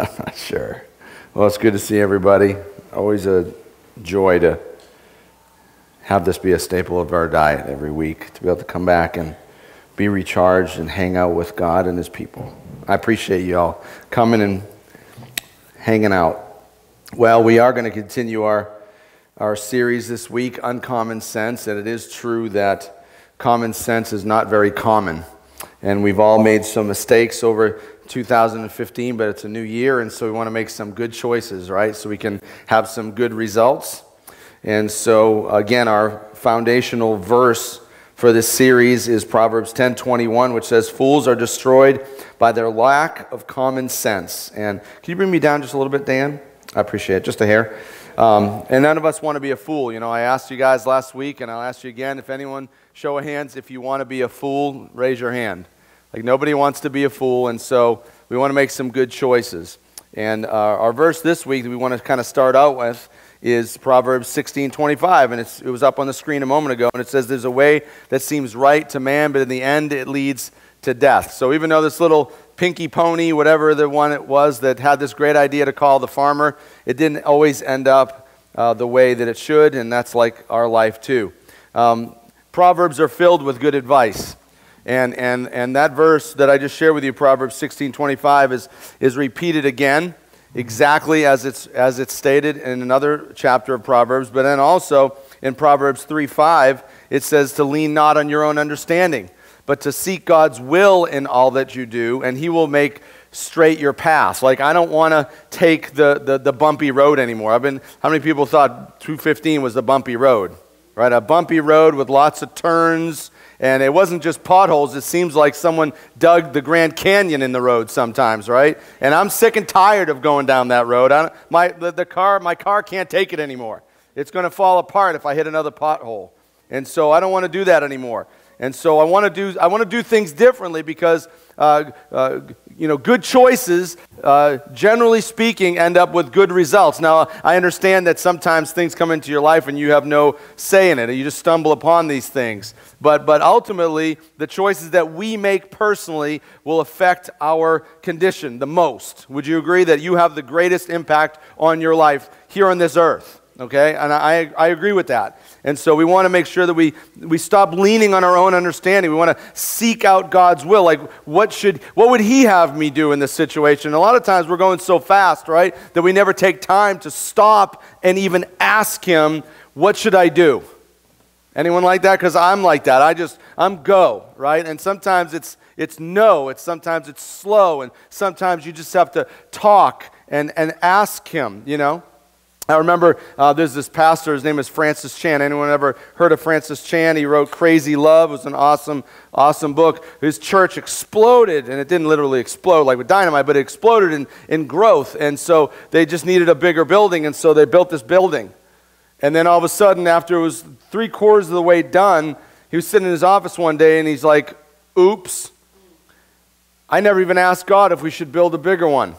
I'm not sure. Well, it's good to see everybody. Always a joy to have this be a staple of our diet every week, to be able to come back and be recharged and hang out with God and His people. I appreciate you all coming and hanging out. Well, we are going to continue our, our series this week, Uncommon Sense, and it is true that common sense is not very common. And we've all made some mistakes over 2015, but it's a new year, and so we want to make some good choices, right? So we can have some good results. And so, again, our foundational verse for this series is Proverbs 10:21, which says, "Fools are destroyed by their lack of common sense." And can you bring me down just a little bit, Dan? I appreciate it, just a hair. Um, and none of us want to be a fool. You know, I asked you guys last week, and I'll ask you again. If anyone show of hands, if you want to be a fool, raise your hand. Like nobody wants to be a fool, and so we want to make some good choices. And uh, our verse this week that we want to kind of start out with is Proverbs 16:25, and it was up on the screen a moment ago, and it says, "There's a way that seems right to man, but in the end it leads to death." So even though this little pinky pony, whatever the one it was that had this great idea to call the farmer, it didn't always end up uh, the way that it should, and that's like our life too. Um, Proverbs are filled with good advice. And, and, and that verse that I just shared with you, Proverbs 16 25, is, is repeated again, exactly as it's, as it's stated in another chapter of Proverbs. But then also in Proverbs 3 5, it says to lean not on your own understanding, but to seek God's will in all that you do, and He will make straight your path. Like, I don't want to take the, the, the bumpy road anymore. I've been, how many people thought 215 was the bumpy road? Right? A bumpy road with lots of turns and it wasn't just potholes, it seems like someone dug the Grand Canyon in the road sometimes, right? And I'm sick and tired of going down that road. I, my, the, the car, my car can't take it anymore. It's going to fall apart if I hit another pothole. And so I don't want to do that anymore. And so I want to do, I want to do things differently because uh, uh, you know, good choices, uh, generally speaking, end up with good results. Now, I understand that sometimes things come into your life and you have no say in it. You just stumble upon these things. But, but ultimately, the choices that we make personally will affect our condition the most. Would you agree that you have the greatest impact on your life here on this earth? Okay? And I, I agree with that. And so we want to make sure that we, we stop leaning on our own understanding. We want to seek out God's will. Like, what, should, what would He have me do in this situation? A lot of times we're going so fast, right, that we never take time to stop and even ask Him, What should I do? Anyone like that? Because I'm like that. I just, I'm go, right? And sometimes it's, it's no, it's sometimes it's slow, and sometimes you just have to talk and, and ask Him, you know? I remember uh, there's this pastor, his name is Francis Chan. Anyone ever heard of Francis Chan? He wrote Crazy Love. It was an awesome, awesome book. His church exploded, and it didn't literally explode like with dynamite, but it exploded in, in growth. And so they just needed a bigger building, and so they built this building. And then all of a sudden, after it was three quarters of the way done, he was sitting in his office one day, and he's like, oops. I never even asked God if we should build a bigger one.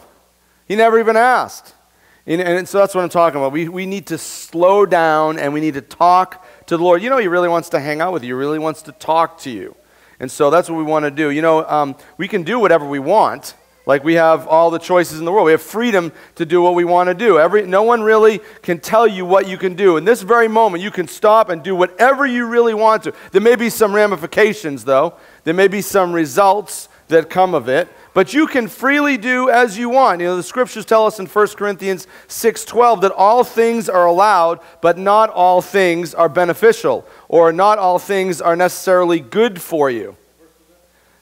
He never even asked. And, and, so that's what I'm talking about. We, we need to slow down and we need to talk to the Lord. You know, He really wants to hang out with you, He really wants to talk to you. And so that's what we want to do. You know, um, we can do whatever we want. Like we have all the choices in the world. We have freedom to do what we want to do. Every, no one really can tell you what you can do. In this very moment, you can stop and do whatever you really want to. There may be some ramifications, though. There may be some results that come of it but you can freely do as you want. You know, the scriptures tell us in 1 Corinthians 6:12 that all things are allowed, but not all things are beneficial, or not all things are necessarily good for you.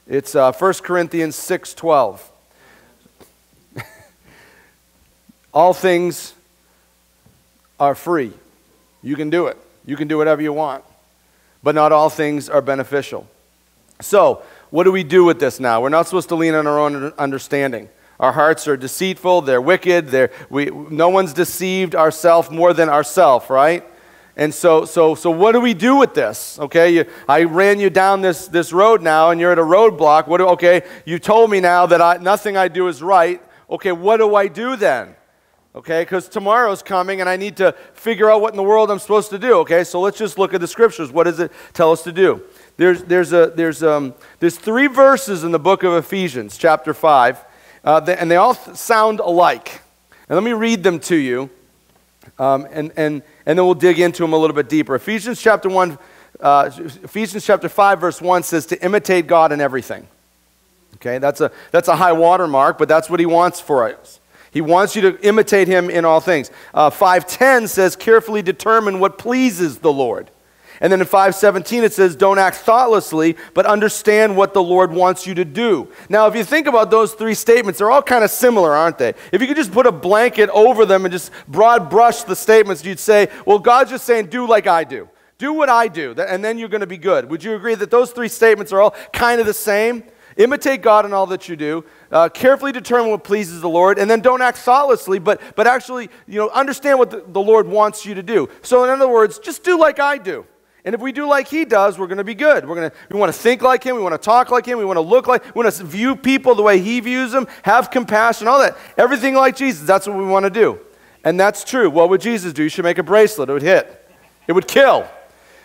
It's uh, 1 Corinthians 6:12. all things are free. You can do it. You can do whatever you want. But not all things are beneficial. So, what do we do with this now? We're not supposed to lean on our own understanding. Our hearts are deceitful, they're wicked, they're, we, no one's deceived ourself more than ourself, right? And so, so, so what do we do with this? Okay, you, I ran you down this, this road now, and you're at a roadblock. What do, okay, you told me now that I, nothing I do is right. Okay, what do I do then? Okay, because tomorrow's coming, and I need to figure out what in the world I'm supposed to do. Okay, so let's just look at the scriptures. What does it tell us to do? There's, there's, a, there's, um, there's three verses in the book of Ephesians, chapter 5, uh, and they all sound alike. And let me read them to you, um, and, and, and then we'll dig into them a little bit deeper. Ephesians chapter 1, uh, Ephesians chapter 5, verse 1 says to imitate God in everything. Okay, that's a, that's a high watermark, but that's what he wants for us. He wants you to imitate him in all things. Uh, 5.10 says, carefully determine what pleases the Lord. And then in 517 it says, Don't act thoughtlessly, but understand what the Lord wants you to do. Now, if you think about those three statements, they're all kind of similar, aren't they? If you could just put a blanket over them and just broad brush the statements, you'd say, Well, God's just saying, Do like I do. Do what I do, and then you're going to be good. Would you agree that those three statements are all kind of the same? Imitate God in all that you do. Uh, carefully determine what pleases the Lord, and then don't act thoughtlessly, but, but actually, you know, understand what the, the Lord wants you to do. So, in other words, just do like I do. And if we do like he does, we're going to be good. We're going to, we want to think like him. We want to talk like him. We want to look like, we want to view people the way he views them, have compassion, all that. Everything like Jesus. That's what we want to do. And that's true. What would Jesus do? You should make a bracelet. It would hit. It would kill.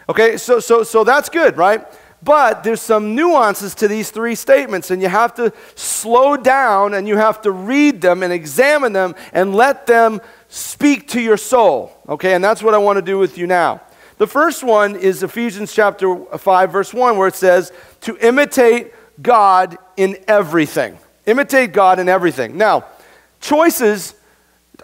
Okay, so, so, so that's good, right? But there's some nuances to these three statements, and you have to slow down and you have to read them and examine them and let them speak to your soul. Okay, and that's what I want to do with you now. The first one is Ephesians chapter 5, verse 1, where it says, to imitate God in everything. Imitate God in everything. Now, choices,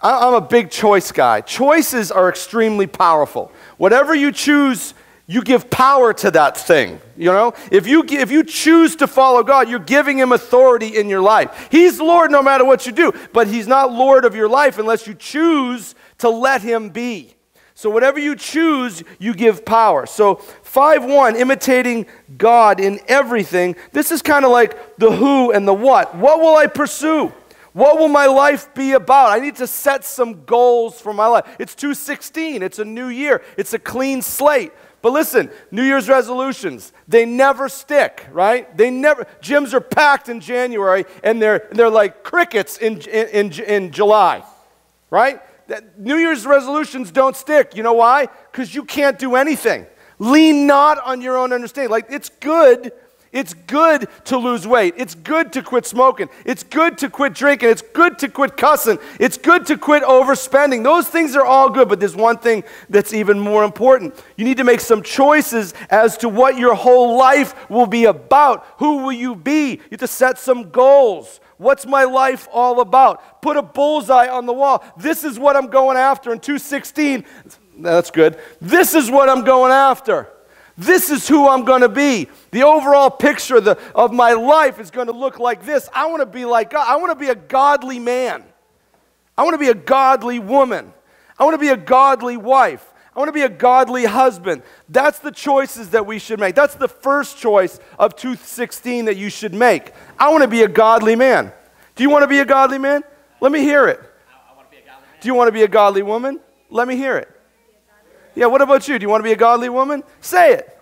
I'm a big choice guy. Choices are extremely powerful. Whatever you choose, you give power to that thing. You know, if you, if you choose to follow God, you're giving Him authority in your life. He's Lord no matter what you do, but He's not Lord of your life unless you choose to let Him be. So whatever you choose, you give power. So 5-1, imitating God in everything. This is kind of like the who and the what. What will I pursue? What will my life be about? I need to set some goals for my life. It's 216. It's a new year. It's a clean slate. But listen, New Year's resolutions, they never stick, right? They never, gyms are packed in January and they're, they're like crickets in, in, in, in July, right? New Year's resolutions don't stick. You know why? Because you can't do anything. Lean not on your own understanding. Like, it's good. It's good to lose weight. It's good to quit smoking. It's good to quit drinking. It's good to quit cussing. It's good to quit overspending. Those things are all good, but there's one thing that's even more important. You need to make some choices as to what your whole life will be about. Who will you be? You have to set some goals. What's my life all about? Put a bullseye on the wall. This is what I'm going after in 216. That's good. This is what I'm going after. This is who I'm going to be. The overall picture of, the, of my life is going to look like this. I want to be like God. I want to be a godly man. I want to be a godly woman. I want to be a godly wife. I want to be a godly husband. That's the choices that we should make. That's the first choice of 216 that you should make. I want to be a godly man. Do you want to be a godly man? Let me hear it. Do you want to be a godly woman? Let me hear it. Yeah, what about you? Do you want to be a godly woman? Say it.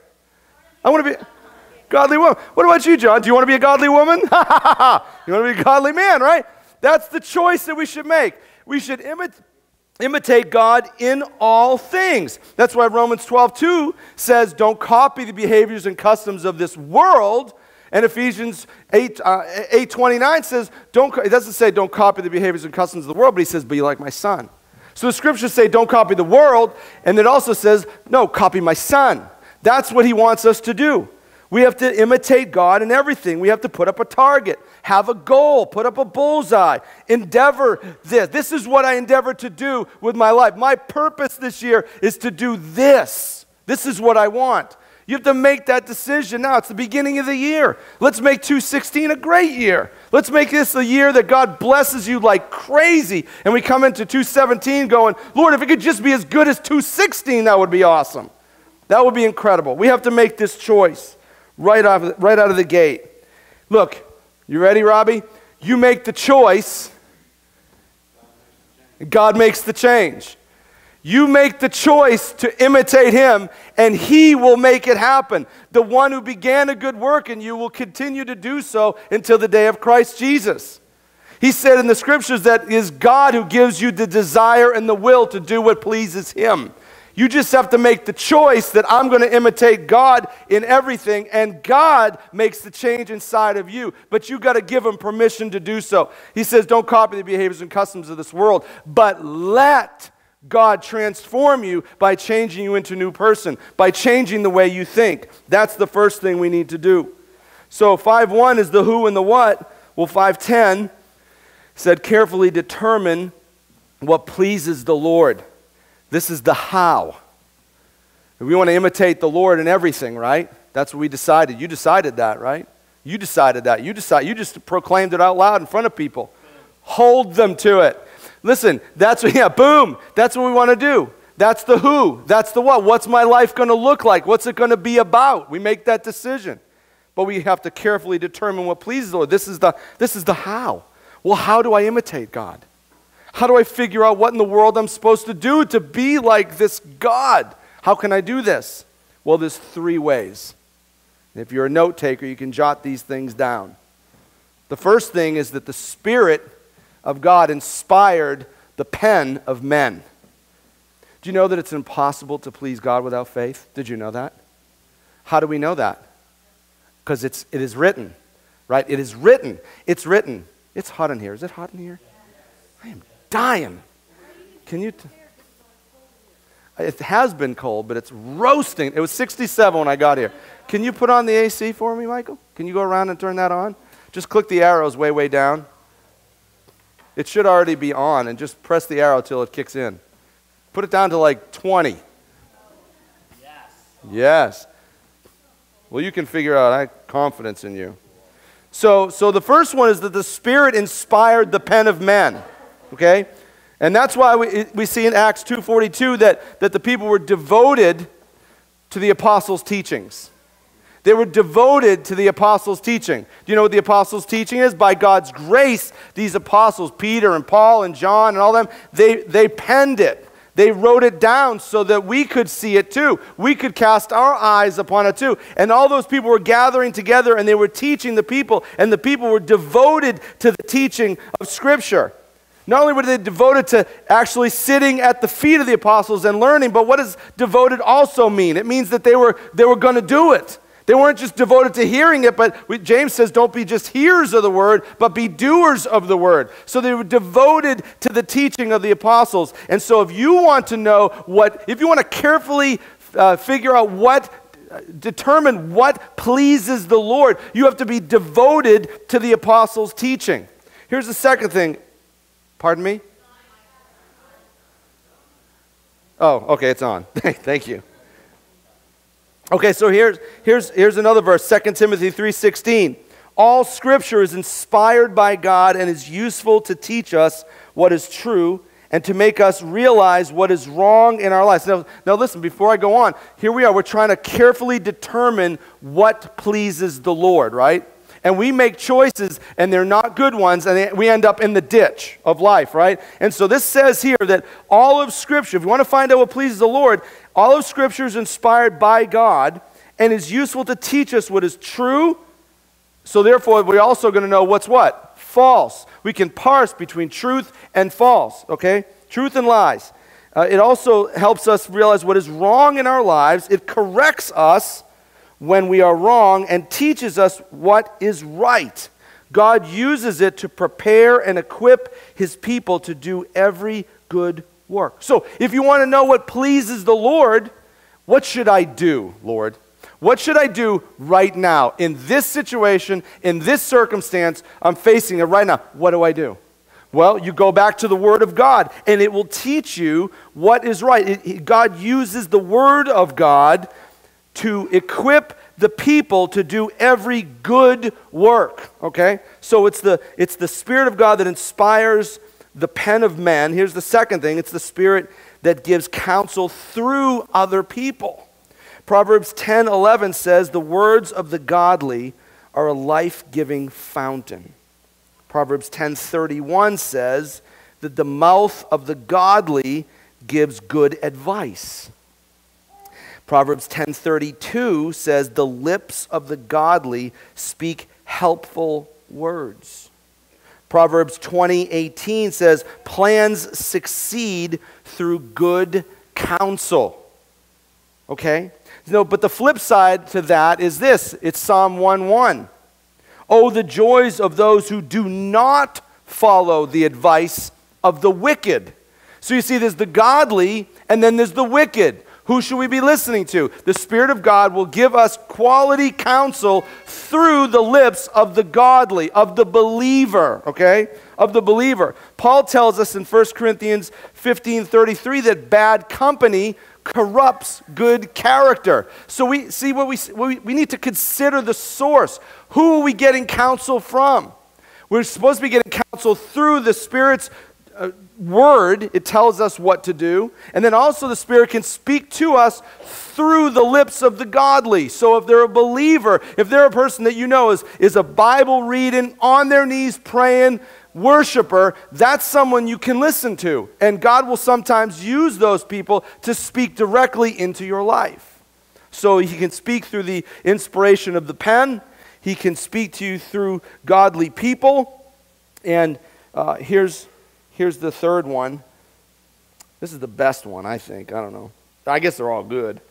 I want to be godly woman. What about you, John? Do you want to be a godly woman? you want to be a godly man, right? That's the choice that we should make. We should imitate imitate God in all things. That's why Romans 12, 2 says, don't copy the behaviors and customs of this world. And Ephesians 8, uh, 8 29 says, don't, it doesn't say don't copy the behaviors and customs of the world, but he says, be like my son. So the scriptures say don't copy the world, and it also says, no, copy my son. That's what he wants us to do. We have to imitate God in everything. We have to put up a target, have a goal, put up a bullseye, endeavor this. This is what I endeavor to do with my life. My purpose this year is to do this. This is what I want. You have to make that decision now. It's the beginning of the year. Let's make 216 a great year. Let's make this a year that God blesses you like crazy. And we come into 217 going, Lord, if it could just be as good as 216, that would be awesome. That would be incredible. We have to make this choice right, off, right out of the gate. Look, you ready, Robbie? You make the choice, God makes the change. You make the choice to imitate him, and he will make it happen. The one who began a good work in you will continue to do so until the day of Christ Jesus. He said in the scriptures that it is God who gives you the desire and the will to do what pleases him. You just have to make the choice that I'm going to imitate God in everything, and God makes the change inside of you. But you've got to give Him permission to do so. He says, Don't copy the behaviors and customs of this world, but let God transform you by changing you into a new person, by changing the way you think. That's the first thing we need to do. So 5.1 is the who and the what. Well, 5.10 said, carefully determine what pleases the Lord. This is the how. We want to imitate the Lord in everything, right? That's what we decided. You decided that, right? You decided that. You decide. You just proclaimed it out loud in front of people. Hold them to it. Listen, that's what, yeah, boom. That's what we want to do. That's the who. That's the what. What's my life going to look like? What's it going to be about? We make that decision. But we have to carefully determine what pleases the Lord. This is the, this is the how. Well, how do I imitate God? How do I figure out what in the world I'm supposed to do to be like this God? How can I do this? Well, there's three ways. If you're a note taker, you can jot these things down. The first thing is that the Spirit of God inspired the pen of men. Do you know that it's impossible to please God without faith? Did you know that? How do we know that? Because it is written, right? It is written. It's written. It's hot in here. Is it hot in here? I am dying. Can you? T- it has been cold, but it's roasting. It was 67 when I got here. Can you put on the AC for me, Michael? Can you go around and turn that on? Just click the arrows way, way down. It should already be on, and just press the arrow till it kicks in. Put it down to like 20. Yes. Yes. Well, you can figure out. I have confidence in you. So, so the first one is that the Spirit inspired the pen of men. Okay? And that's why we, we see in Acts 2.42 that, that the people were devoted to the apostles' teachings. They were devoted to the apostles' teaching. Do you know what the apostles' teaching is? By God's grace, these apostles, Peter and Paul and John and all them, they, they penned it. They wrote it down so that we could see it too. We could cast our eyes upon it too. And all those people were gathering together and they were teaching the people, and the people were devoted to the teaching of Scripture. Not only were they devoted to actually sitting at the feet of the apostles and learning, but what does devoted also mean? It means that they were, they were going to do it. They weren't just devoted to hearing it, but James says, don't be just hearers of the word, but be doers of the word. So they were devoted to the teaching of the apostles. And so if you want to know what, if you want to carefully uh, figure out what determine what pleases the Lord. You have to be devoted to the apostles' teaching. Here's the second thing Pardon me? Oh, okay, it's on. Thank you. Okay, so here's, here's, here's another verse, 2 Timothy 3.16. All scripture is inspired by God and is useful to teach us what is true and to make us realize what is wrong in our lives. Now, now listen, before I go on, here we are. We're trying to carefully determine what pleases the Lord, right? And we make choices and they're not good ones and we end up in the ditch of life, right? And so this says here that all of Scripture, if you want to find out what pleases the Lord, all of Scripture is inspired by God and is useful to teach us what is true. So therefore, we're also going to know what's what? False. We can parse between truth and false, okay? Truth and lies. Uh, it also helps us realize what is wrong in our lives. It corrects us when we are wrong and teaches us what is right. God uses it to prepare and equip his people to do every good work. So, if you want to know what pleases the Lord, what should I do, Lord? What should I do right now in this situation, in this circumstance? I'm facing it right now. What do I do? Well, you go back to the Word of God, and it will teach you what is right. It, God uses the Word of God to equip the people to do every good work okay? So it's the it's the spirit of god that inspires the pen of man. Here's the second thing. It's the spirit that gives counsel through other people. Proverbs 10 11 says the words of the godly are a life-giving fountain. Proverbs 10 31 says that the mouth of the godly gives good advice Proverbs 10:32 says the lips of the godly speak helpful words. Proverbs 20:18 says plans succeed through good counsel. Okay? No, but the flip side to that is this it's Psalm 1 1. Oh, the joys of those who do not follow the advice of the wicked. So you see, there's the godly, and then there's the wicked. Who should we be listening to? The Spirit of God will give us quality counsel through the lips of the godly, of the believer, okay? Of the believer. Paul tells us in 1 Corinthians 15 33 that bad company corrupts good character. So we see what we, we, need to consider the source. Who are we getting counsel from? We're supposed to be getting counsel through the Spirit's uh, word. It tells us what to do. And then also the Spirit can speak to us through the lips of the godly. So if they're a believer, if they're a person that you know is, is a Bible reading, on their knees praying, worshiper, that's someone you can listen to. And God will sometimes use those people to speak directly into your life. So He can speak through the inspiration of the pen, He can speak to you through godly people. And uh, here's, here's the third one. This is the best one, I think. I don't know. I guess they're all good.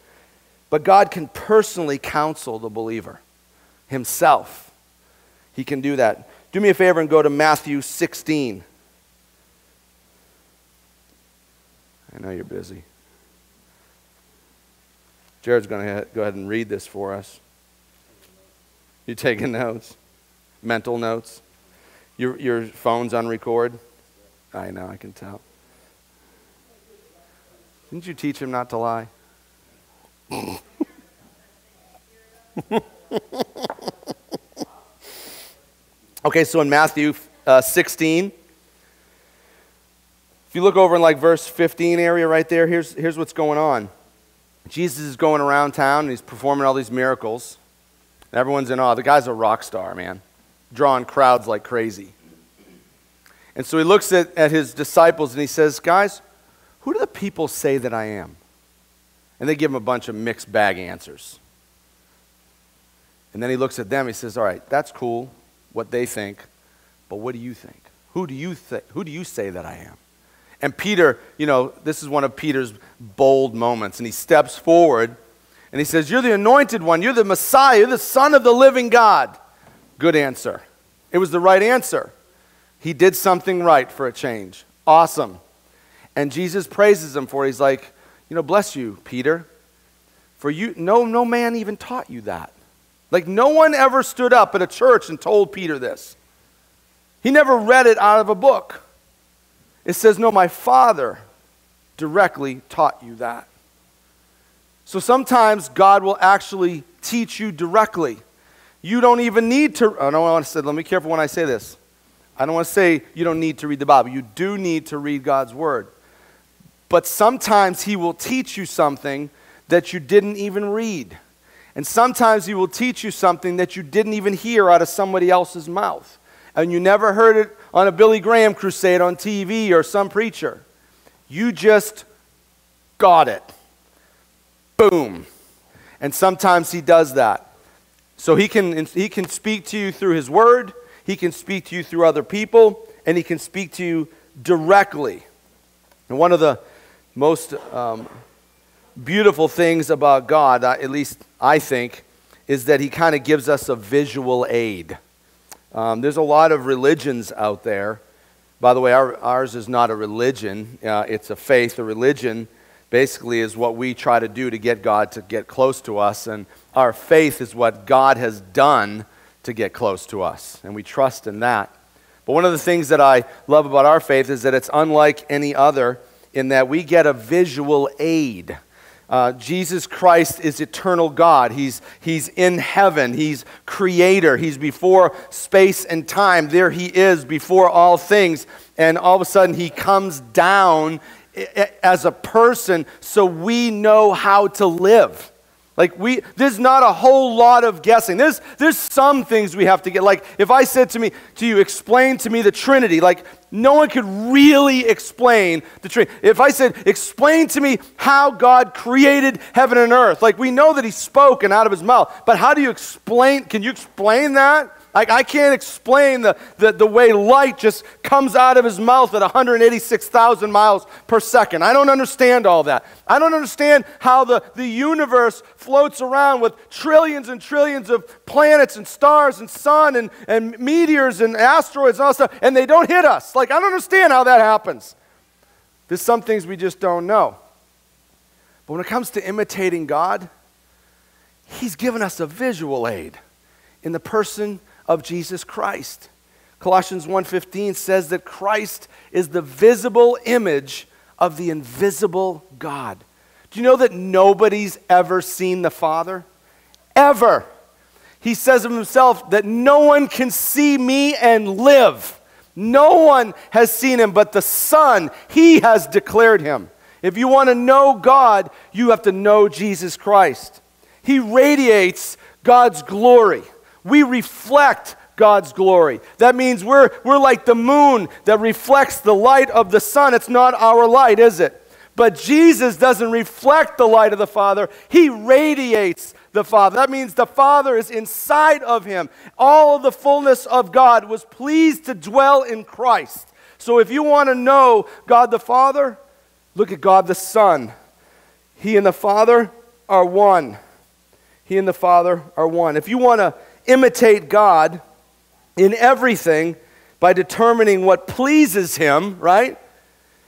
But God can personally counsel the believer Himself. He can do that. Do me a favor and go to Matthew 16. I know you're busy. Jared's going to go ahead and read this for us. You taking notes? Mental notes? Your, your phone's on record? I know, I can tell. Didn't you teach him not to lie? Okay, so in Matthew uh, 16, if you look over in like verse 15 area right there, here's, here's what's going on. Jesus is going around town and he's performing all these miracles. And everyone's in awe. The guy's a rock star, man, drawing crowds like crazy. And so he looks at, at his disciples and he says, Guys, who do the people say that I am? And they give him a bunch of mixed bag answers. And then he looks at them, he says, All right, that's cool what they think, but what do you think? Who do you, th- who do you say that I am? And Peter, you know, this is one of Peter's bold moments, and he steps forward and he says, You're the anointed one, you're the Messiah, you're the Son of the living God. Good answer. It was the right answer. He did something right for a change. Awesome. And Jesus praises him for it. He's like, You know, bless you, Peter. For you, no, no man even taught you that. Like, no one ever stood up at a church and told Peter this. He never read it out of a book. It says, No, my Father directly taught you that. So sometimes God will actually teach you directly. You don't even need to. I don't want to say, let me be careful when I say this. I don't want to say you don't need to read the Bible. You do need to read God's Word. But sometimes He will teach you something that you didn't even read. And sometimes he will teach you something that you didn't even hear out of somebody else's mouth. And you never heard it on a Billy Graham crusade on TV or some preacher. You just got it. Boom. And sometimes he does that. So he can, he can speak to you through his word, he can speak to you through other people, and he can speak to you directly. And one of the most um, beautiful things about God, uh, at least I think, is that He kind of gives us a visual aid. Um, there's a lot of religions out there. By the way, our, ours is not a religion, uh, it's a faith. A religion basically is what we try to do to get God to get close to us, and our faith is what God has done to get close to us, and we trust in that. But one of the things that I love about our faith is that it's unlike any other in that we get a visual aid. Uh, Jesus Christ is eternal God. He's, he's in heaven. He's creator. He's before space and time. There he is before all things. And all of a sudden, he comes down as a person so we know how to live. Like we, there's not a whole lot of guessing. There's, there's some things we have to get. Like if I said to me, to you, explain to me the Trinity. Like no one could really explain the Trinity. If I said, explain to me how God created heaven and earth, like we know that He spoke and out of His mouth, but how do you explain? Can you explain that? Like, I can't explain the, the, the way light just comes out of his mouth at 186,000 miles per second. I don't understand all that. I don't understand how the, the universe floats around with trillions and trillions of planets and stars and sun and, and meteors and asteroids and all stuff, and they don't hit us. Like, I don't understand how that happens. There's some things we just don't know. But when it comes to imitating God, He's given us a visual aid in the person of Jesus Christ. Colossians 1:15 says that Christ is the visible image of the invisible God. Do you know that nobody's ever seen the Father? Ever. He says of himself that no one can see me and live. No one has seen him but the Son. He has declared him. If you want to know God, you have to know Jesus Christ. He radiates God's glory. We reflect God's glory. That means we're, we're like the moon that reflects the light of the sun. It's not our light, is it? But Jesus doesn't reflect the light of the Father, He radiates the Father. That means the Father is inside of Him. All of the fullness of God was pleased to dwell in Christ. So if you want to know God the Father, look at God the Son. He and the Father are one. He and the Father are one. If you want to imitate God in everything by determining what pleases Him, right?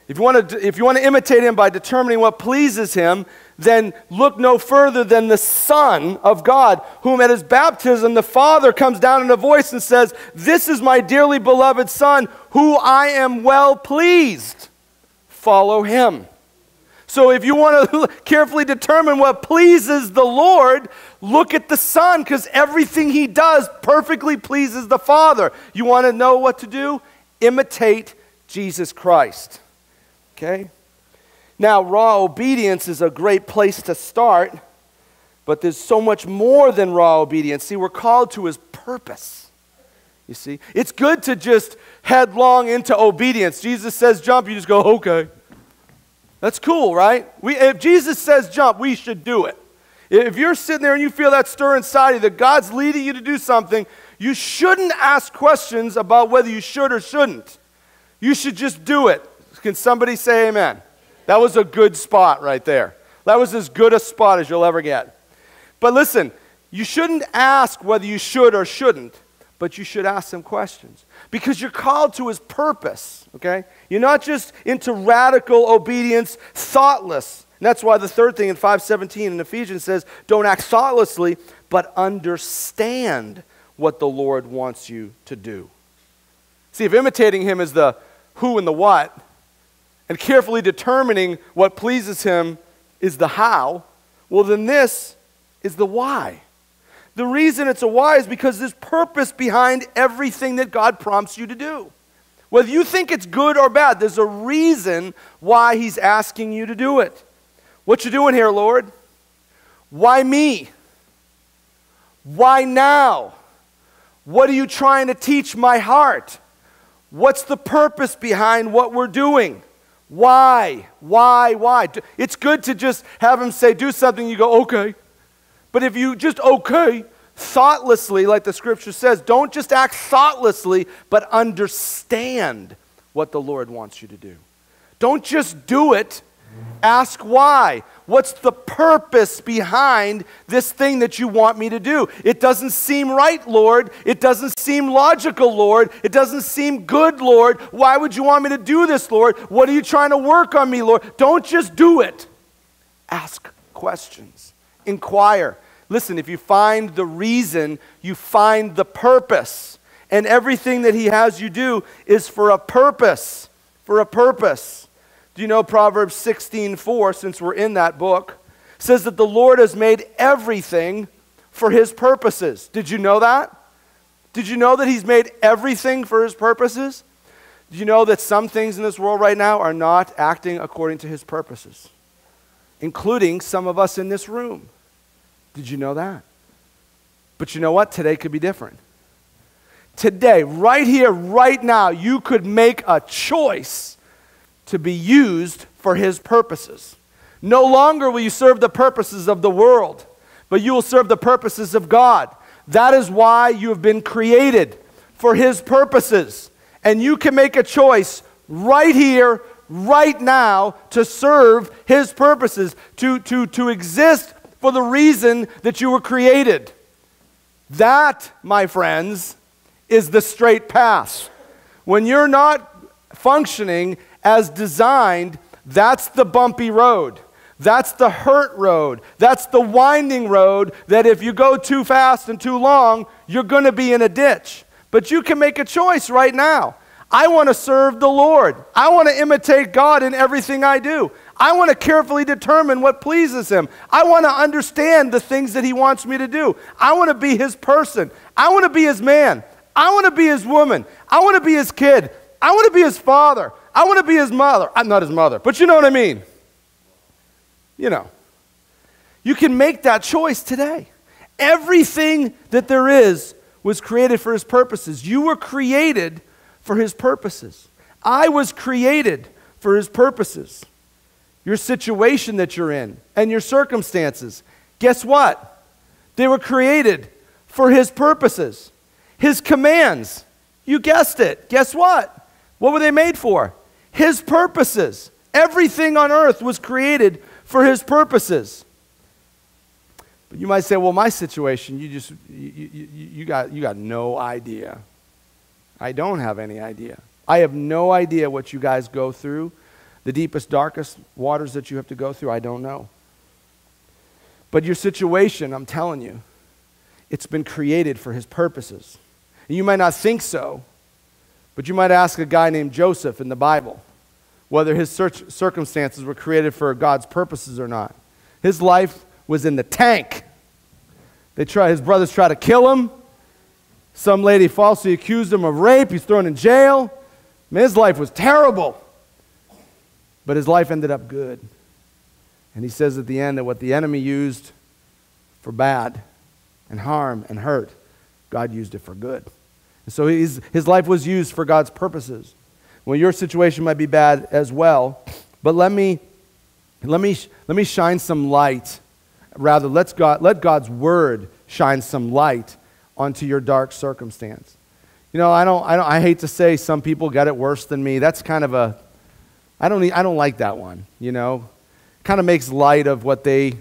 If you, want to, if you want to imitate Him by determining what pleases Him, then look no further than the Son of God, whom at His baptism the Father comes down in a voice and says, This is my dearly beloved Son, who I am well pleased. Follow Him. So if you want to carefully determine what pleases the Lord, look at the Son because everything he does perfectly pleases the Father. You want to know what to do? Imitate Jesus Christ. Okay? Now, raw obedience is a great place to start, but there's so much more than raw obedience. See, we're called to his purpose. You see? It's good to just headlong into obedience. Jesus says jump, you just go, okay. That's cool, right? We, if Jesus says jump, we should do it. If you're sitting there and you feel that stir inside you that God's leading you to do something, you shouldn't ask questions about whether you should or shouldn't. You should just do it. Can somebody say amen? That was a good spot right there. That was as good a spot as you'll ever get. But listen, you shouldn't ask whether you should or shouldn't, but you should ask some questions because you're called to his purpose, okay? You're not just into radical obedience, thoughtless. And that's why the third thing in 517 in Ephesians says, don't act thoughtlessly, but understand what the Lord wants you to do. See, if imitating him is the who and the what, and carefully determining what pleases him is the how, well, then this is the why. The reason it's a why is because there's purpose behind everything that God prompts you to do. Whether you think it's good or bad, there's a reason why He's asking you to do it. What you doing here, Lord? Why me? Why now? What are you trying to teach my heart? What's the purpose behind what we're doing? Why? Why? Why? It's good to just have him say, do something, you go, okay. But if you just, okay, thoughtlessly, like the scripture says, don't just act thoughtlessly, but understand what the Lord wants you to do. Don't just do it, ask why. What's the purpose behind this thing that you want me to do? It doesn't seem right, Lord. It doesn't seem logical, Lord. It doesn't seem good, Lord. Why would you want me to do this, Lord? What are you trying to work on me, Lord? Don't just do it. Ask questions, inquire. Listen, if you find the reason, you find the purpose. And everything that He has you do is for a purpose. For a purpose. Do you know Proverbs 16 4, since we're in that book, says that the Lord has made everything for His purposes. Did you know that? Did you know that He's made everything for His purposes? Do you know that some things in this world right now are not acting according to His purposes, including some of us in this room? Did you know that? But you know what? Today could be different. today, right here, right now, you could make a choice to be used for His purposes. No longer will you serve the purposes of the world, but you will serve the purposes of God. That is why you have been created for His purposes. And you can make a choice right here, right now, to serve His purposes, to, to, to exist for the reason that you were created. That, my friends, is the straight path. When you're not functioning as designed, that's the bumpy road. That's the hurt road. That's the winding road that if you go too fast and too long, you're going to be in a ditch. But you can make a choice right now. I want to serve the Lord. I want to imitate God in everything I do. I want to carefully determine what pleases Him. I want to understand the things that He wants me to do. I want to be His person. I want to be His man. I want to be His woman. I want to be His kid. I want to be His father. I want to be His mother. I'm not His mother, but you know what I mean. You know. You can make that choice today. Everything that there is was created for His purposes. You were created for His purposes. I was created for His purposes your situation that you're in, and your circumstances. Guess what? They were created for His purposes, His commands. You guessed it. Guess what? What were they made for? His purposes. Everything on earth was created for His purposes. But you might say, well, my situation, you just, you, you, you, got, you got no idea. I don't have any idea. I have no idea what you guys go through the deepest, darkest waters that you have to go through, I don't know. But your situation, I'm telling you, it's been created for his purposes. And you might not think so, but you might ask a guy named Joseph in the Bible whether his circumstances were created for God's purposes or not. His life was in the tank. They try, his brothers try to kill him. Some lady falsely accused him of rape. He's thrown in jail. His life was terrible. But his life ended up good. And he says at the end that what the enemy used for bad and harm and hurt, God used it for good. So his, his life was used for God's purposes. Well, your situation might be bad as well, but let me, let me, let me shine some light. Rather, let's God, let God's word shine some light onto your dark circumstance. You know, I, don't, I, don't, I hate to say some people got it worse than me. That's kind of a I don't, I don't like that one, you know. Kind of makes light of what they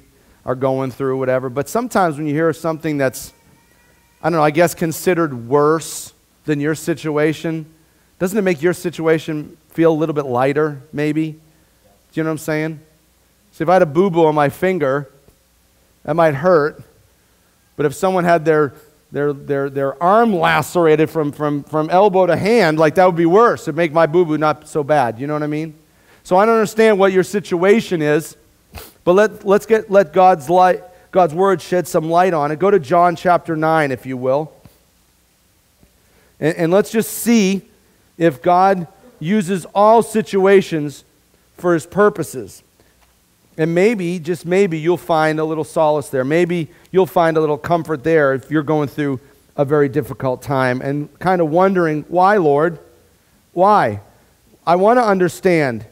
are going through, whatever. But sometimes when you hear something that's, I don't know, I guess considered worse than your situation, doesn't it make your situation feel a little bit lighter, maybe? Do you know what I'm saying? See, if I had a boo boo on my finger, that might hurt. But if someone had their, their, their, their arm lacerated from, from, from elbow to hand, like that would be worse. It'd make my boo boo not so bad. You know what I mean? So I don't understand what your situation is, but let, let's get, let God's, light, God's word shed some light on it. Go to John chapter 9, if you will. And, and let's just see if God uses all situations for his purposes. And maybe, just maybe, you'll find a little solace there. Maybe you'll find a little comfort there if you're going through a very difficult time and kind of wondering, why, Lord? Why? I want to understand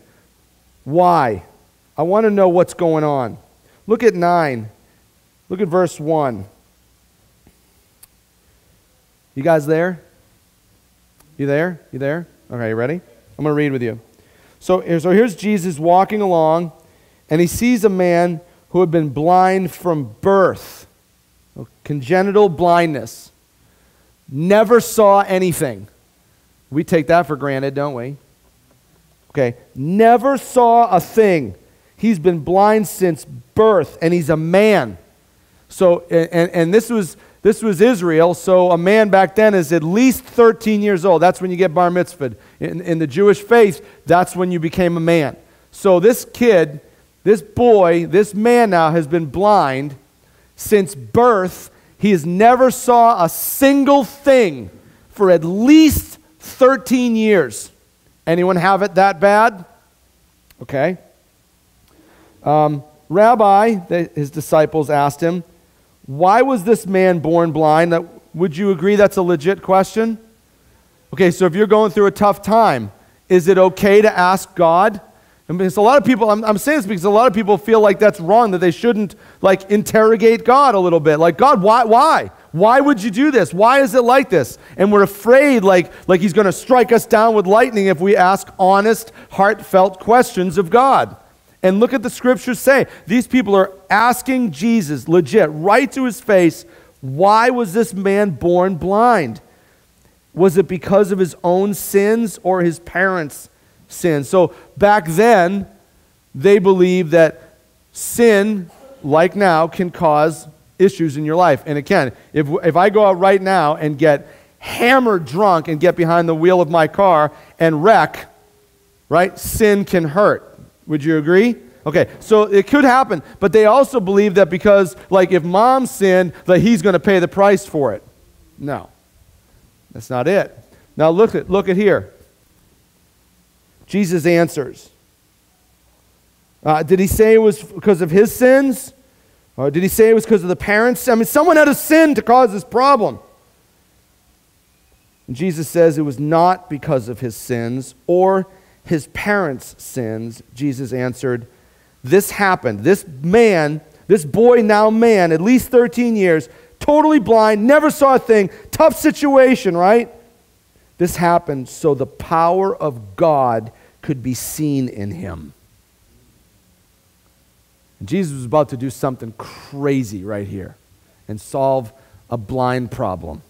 why? I want to know what's going on. Look at 9. Look at verse 1. You guys there? You there? You there? Okay, you ready? I'm going to read with you. So, so here's Jesus walking along, and he sees a man who had been blind from birth, congenital blindness, never saw anything. We take that for granted, don't we? Okay, never saw a thing. He's been blind since birth, and he's a man. So, and, and this was this was Israel, so a man back then is at least 13 years old. That's when you get bar mitzvah. In, in the Jewish faith, that's when you became a man. So this kid, this boy, this man now has been blind since birth. He has never saw a single thing for at least 13 years. Anyone have it that bad? Okay. Um, Rabbi, his disciples asked him, Why was this man born blind? That, would you agree that's a legit question? Okay, so if you're going through a tough time, is it okay to ask God? I mean, it's a lot of people, I'm, I'm saying this because a lot of people feel like that's wrong, that they shouldn't like interrogate God a little bit. Like, God, why? Why? Why would you do this? Why is it like this? And we're afraid like, like he's going to strike us down with lightning if we ask honest, heartfelt questions of God. And look at the scriptures say. These people are asking Jesus, legit, right to his face, why was this man born blind? Was it because of his own sins or his parents' sins? So back then, they believed that sin, like now, can cause issues in your life. And again, if, if I go out right now and get hammered drunk and get behind the wheel of my car and wreck, right, sin can hurt. Would you agree? Okay, so it could happen, but they also believe that because, like, if mom sinned, that he's going to pay the price for it. No, that's not it. Now look at look at here. Jesus answers. Uh, did he say it was because of his sins? Or did he say it was because of the parents? I mean, someone had a sin to cause this problem. And Jesus says it was not because of his sins or his parents' sins. Jesus answered, This happened. This man, this boy, now man, at least 13 years, totally blind, never saw a thing, tough situation, right? This happened so the power of God could be seen in him. And Jesus was about to do something crazy right here and solve a blind problem.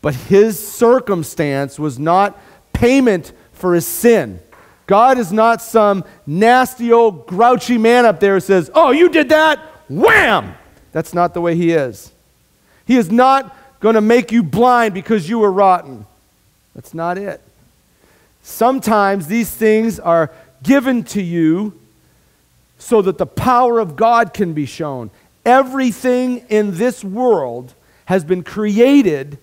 But his circumstance was not payment for his sin. God is not some nasty old grouchy man up there who says, Oh, you did that? Wham! That's not the way he is. He is not going to make you blind because you were rotten. That's not it. Sometimes these things are given to you so that the power of God can be shown. Everything in this world has been created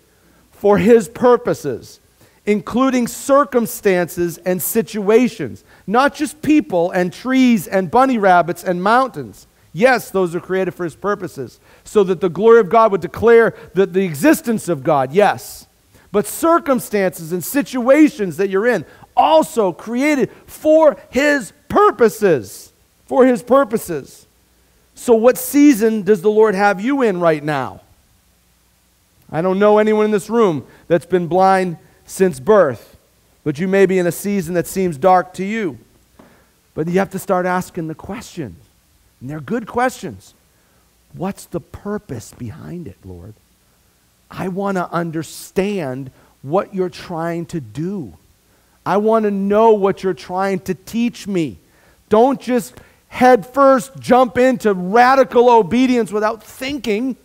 for His purposes, including circumstances and situations, not just people and trees and bunny rabbits and mountains. Yes, those are created for His purposes, so that the glory of God would declare that the existence of God, yes. But circumstances and situations that you're in also created for His purposes for his purposes. So, what season does the Lord have you in right now? I don't know anyone in this room that's been blind since birth, but you may be in a season that seems dark to you. But you have to start asking the questions, and they're good questions. What's the purpose behind it, Lord? I want to understand what you're trying to do. I want to know what you're trying to teach me. Don't just head first jump into radical obedience without thinking.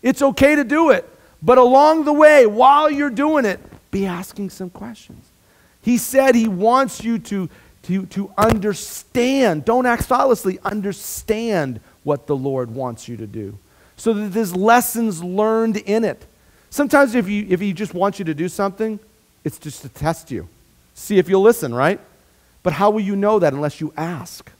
It's okay to do it. But along the way, while you're doing it, be asking some questions. He said he wants you to, to, to understand, don't act thoughtlessly, understand what the Lord wants you to do. So that there's lessons learned in it. Sometimes if, you, if he just wants you to do something, it's just to test you. See if you'll listen, right? But how will you know that unless you ask?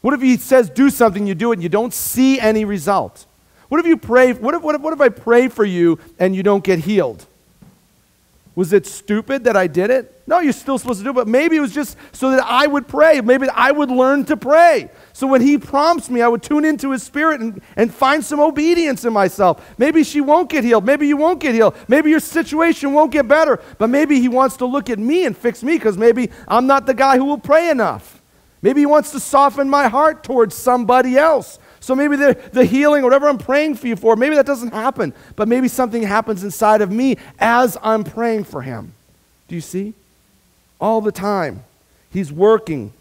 What if he says do something, you do it, and you don't see any result? What if you pray, what if, what if, what if I pray for you and you don't get healed? Was it stupid that I did it? No, you're still supposed to do it, but maybe it was just so that I would pray. Maybe I would learn to pray. So when he prompts me, I would tune into his spirit and, and find some obedience in myself. Maybe she won't get healed. Maybe you won't get healed. Maybe your situation won't get better. But maybe he wants to look at me and fix me because maybe I'm not the guy who will pray enough. Maybe He wants to soften my heart towards somebody else. So maybe the, the healing, whatever I'm praying for you for, maybe that doesn't happen. But maybe something happens inside of me as I'm praying for Him. Do you see? All the time. He's working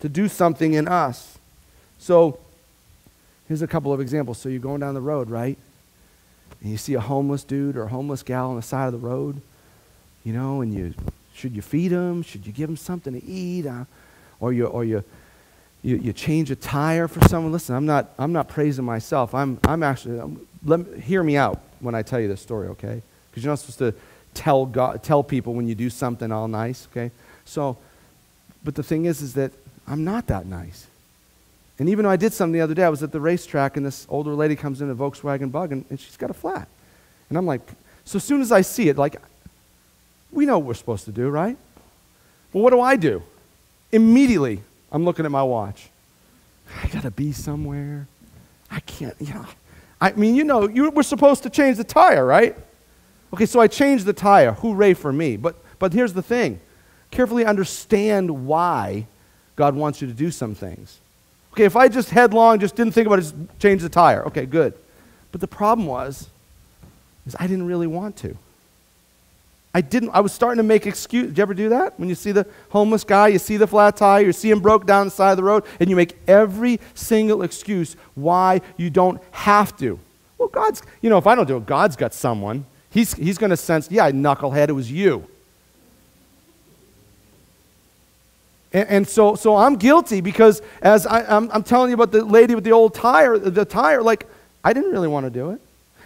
to do something in us. So here's a couple of examples. So you're going down the road, right? And you see a homeless dude or a homeless gal on the side of the road, you know, and you should you feed them? Should you give them something to eat? Uh, or you, or you, you, you change a tire for someone. Listen, I'm not, I'm not praising myself. I'm, I'm actually, um, let hear me out when I tell you this story, okay? Because you're not supposed to tell, God, tell people when you do something all nice, okay? So, but the thing is, is that I'm not that nice. And even though I did something the other day, I was at the racetrack and this older lady comes in a Volkswagen bug and, and she's got a flat. And I'm like, so soon as I see it, like, We know what we're supposed to do, right? Well, what do I do? Immediately, I'm looking at my watch. I got to be somewhere. I can't, yeah. I mean, you know, you were supposed to change the tire, right? Okay, so I changed the tire. Hooray for me. But, but here's the thing carefully understand why God wants you to do some things. Okay, if I just headlong, just didn't think about it, just change the tire. Okay, good. But the problem was, is I didn't really want to. I didn't, I was starting to make excuses. Did you ever do that? When you see the homeless guy, you see the flat tire, you see him broke down the side of the road, and you make every single excuse why you don't have to. Well, God's, you know, if I don't do it, God's got someone. He's, he's going to sense, yeah, knucklehead, it was you. And, and, so, so I'm guilty because as I, I'm telling you about the lady with the old tire, the tire, like, I didn't really want to do it.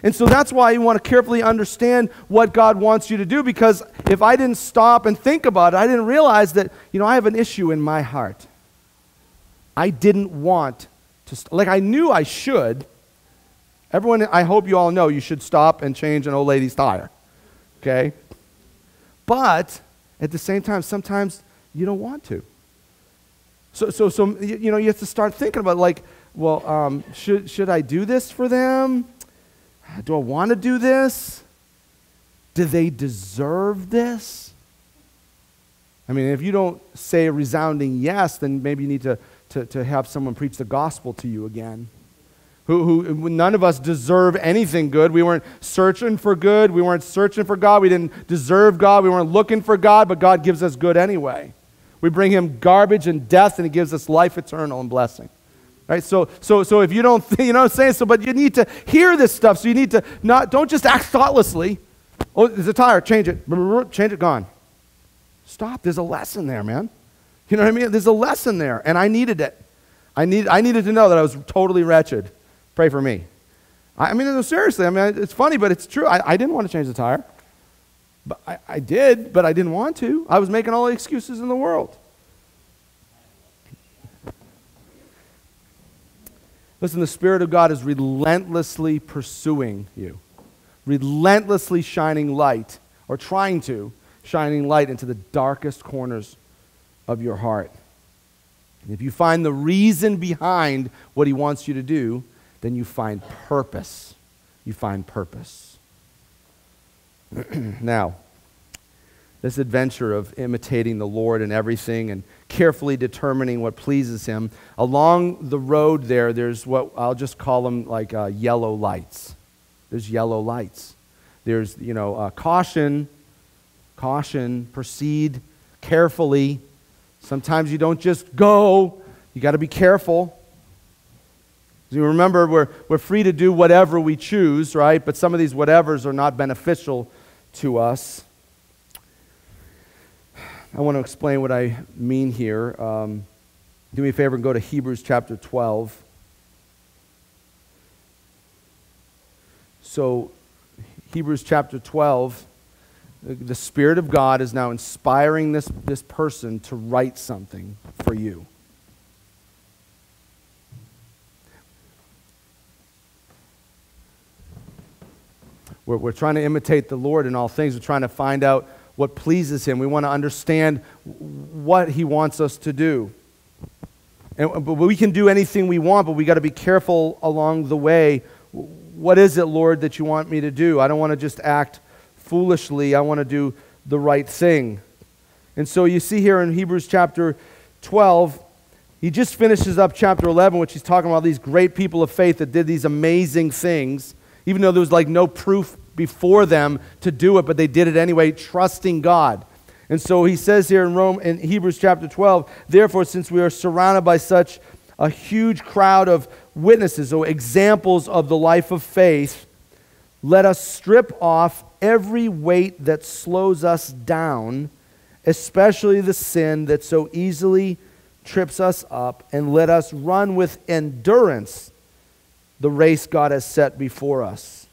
And so that's why you want to carefully understand what God wants you to do because if I didn't stop and think about it, I didn't realize that, you know, I have an issue in my heart. I didn't want to, st- like, I knew I should. Everyone, I hope you all know you should stop and change an old lady's tire. Okay? But at the same time, sometimes you don't want to. So, so, so you know, you have to start thinking about, like, well, um, should, should I do this for them? Do I want to do this? Do they deserve this? I mean, if you don't say a resounding yes, then maybe you need to, to, to have someone preach the gospel to you again. Who, who, none of us deserve anything good. We weren't searching for good. We weren't searching for God. We didn't deserve God. We weren't looking for God, but God gives us good anyway. We bring him garbage and death, and he gives us life eternal and blessing. Right? So, so, so if you don't, think you know what I'm saying? So, but you need to hear this stuff. So you need to not, don't just act thoughtlessly. Oh, there's a tire, change it. Change it, gone. Stop. There's a lesson there, man. You know what I mean? There's a lesson there, and I needed it. I, need, I needed to know that I was totally wretched. Pray for me. I, I mean, no, seriously, I mean, it's funny, but it's true. I, I didn't want to change the tire. But I, I did, but I didn't want to. I was making all the excuses in the world. Listen, the Spirit of God is relentlessly pursuing you, relentlessly shining light, or trying to, shining light into the darkest corners of your heart. And if you find the reason behind what He wants you to do, then you find purpose. You find purpose. now, this adventure of imitating the Lord in everything and carefully determining what pleases Him. Along the road there, there's what I'll just call them like uh, yellow lights. There's yellow lights. There's, you know, uh, caution, caution, proceed carefully. Sometimes you don't just go, you got to be careful. You remember, we're, we're free to do whatever we choose, right? But some of these whatevers are not beneficial to us. I want to explain what I mean here. Um, do me a favor and go to Hebrews chapter 12. So, Hebrews chapter 12, the Spirit of God is now inspiring this, this person to write something for you. We're, we're trying to imitate the Lord in all things. We're trying to find out what pleases Him. We want to understand what He wants us to do. And, but we can do anything we want, but we got to be careful along the way. What is it, Lord, that you want me to do? I don't want to just act foolishly. I want to do the right thing. And so you see here in Hebrews chapter 12, he just finishes up chapter 11, which he's talking about these great people of faith that did these amazing things, even though there was like no proof before them to do it, but they did it anyway, trusting God. And so he says here in Rome in Hebrews chapter 12, therefore, since we are surrounded by such a huge crowd of witnesses or examples of the life of faith, let us strip off every weight that slows us down, especially the sin that so easily trips us up, and let us run with endurance the race God has set before us.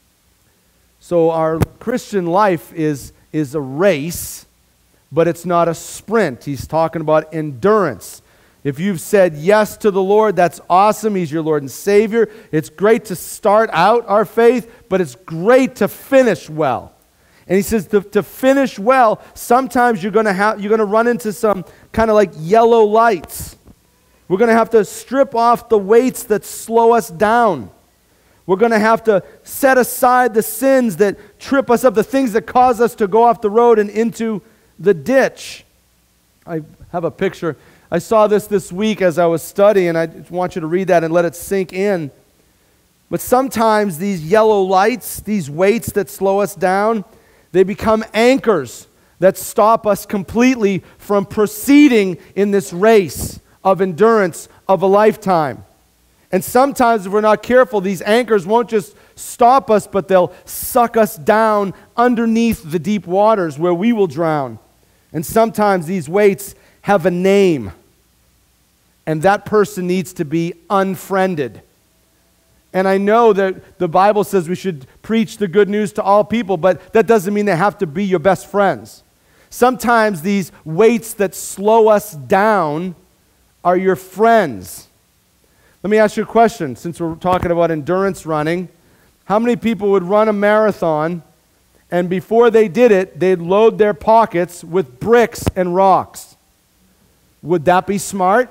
So our Christian life is, is a race, but it's not a sprint. He's talking about endurance. If you've said yes to the Lord, that's awesome. He's your Lord and Savior. It's great to start out our faith, but it's great to finish well. And he says to, to finish well, sometimes you're going to have you're going to run into some kind of like yellow lights. We're going to have to strip off the weights that slow us down. We're going to have to set aside the sins that trip us up, the things that cause us to go off the road and into the ditch. I have a picture. I saw this this week as I was studying. I want you to read that and let it sink in. But sometimes these yellow lights, these weights that slow us down, they become anchors that stop us completely from proceeding in this race of endurance of a lifetime. And sometimes, if we're not careful, these anchors won't just stop us, but they'll suck us down underneath the deep waters where we will drown. And sometimes these weights have a name, and that person needs to be unfriended. And I know that the Bible says we should preach the good news to all people, but that doesn't mean they have to be your best friends. Sometimes these weights that slow us down are your friends. Let me ask you a question since we're talking about endurance running. How many people would run a marathon and before they did it, they'd load their pockets with bricks and rocks? Would that be smart?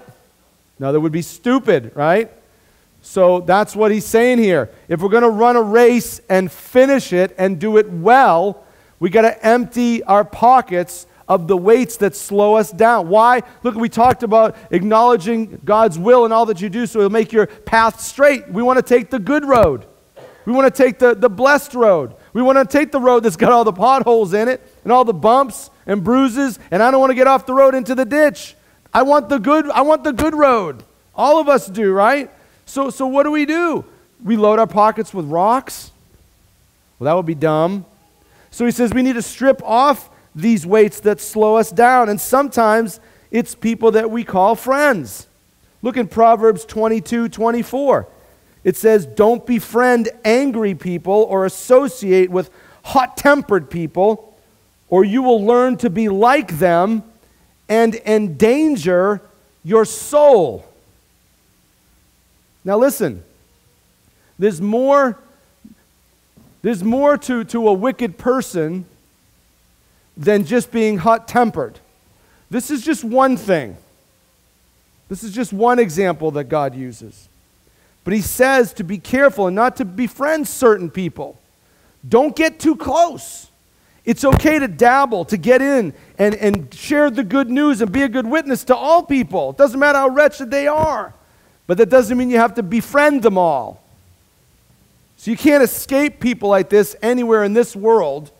No, that would be stupid, right? So that's what he's saying here. If we're going to run a race and finish it and do it well, we got to empty our pockets of the weights that slow us down. Why? Look, we talked about acknowledging God's will in all that you do so it'll make your path straight. We want to take the good road. We want to take the, the blessed road. We want to take the road that's got all the potholes in it and all the bumps and bruises, and I don't want to get off the road into the ditch. I want the good, I want the good road. All of us do, right? So, so what do we do? We load our pockets with rocks? Well, that would be dumb. So he says we need to strip off these weights that slow us down. And sometimes it's people that we call friends. Look in Proverbs 22 24. It says, Don't befriend angry people or associate with hot tempered people, or you will learn to be like them and endanger your soul. Now, listen, there's more, there's more to, to a wicked person than just being hot tempered. This is just one thing. This is just one example that God uses. But He says to be careful and not to befriend certain people. Don't get too close. It's okay to dabble, to get in and, and share the good news and be a good witness to all people. It doesn't matter how wretched they are. But that doesn't mean you have to befriend them all. So you can't escape people like this anywhere in this world,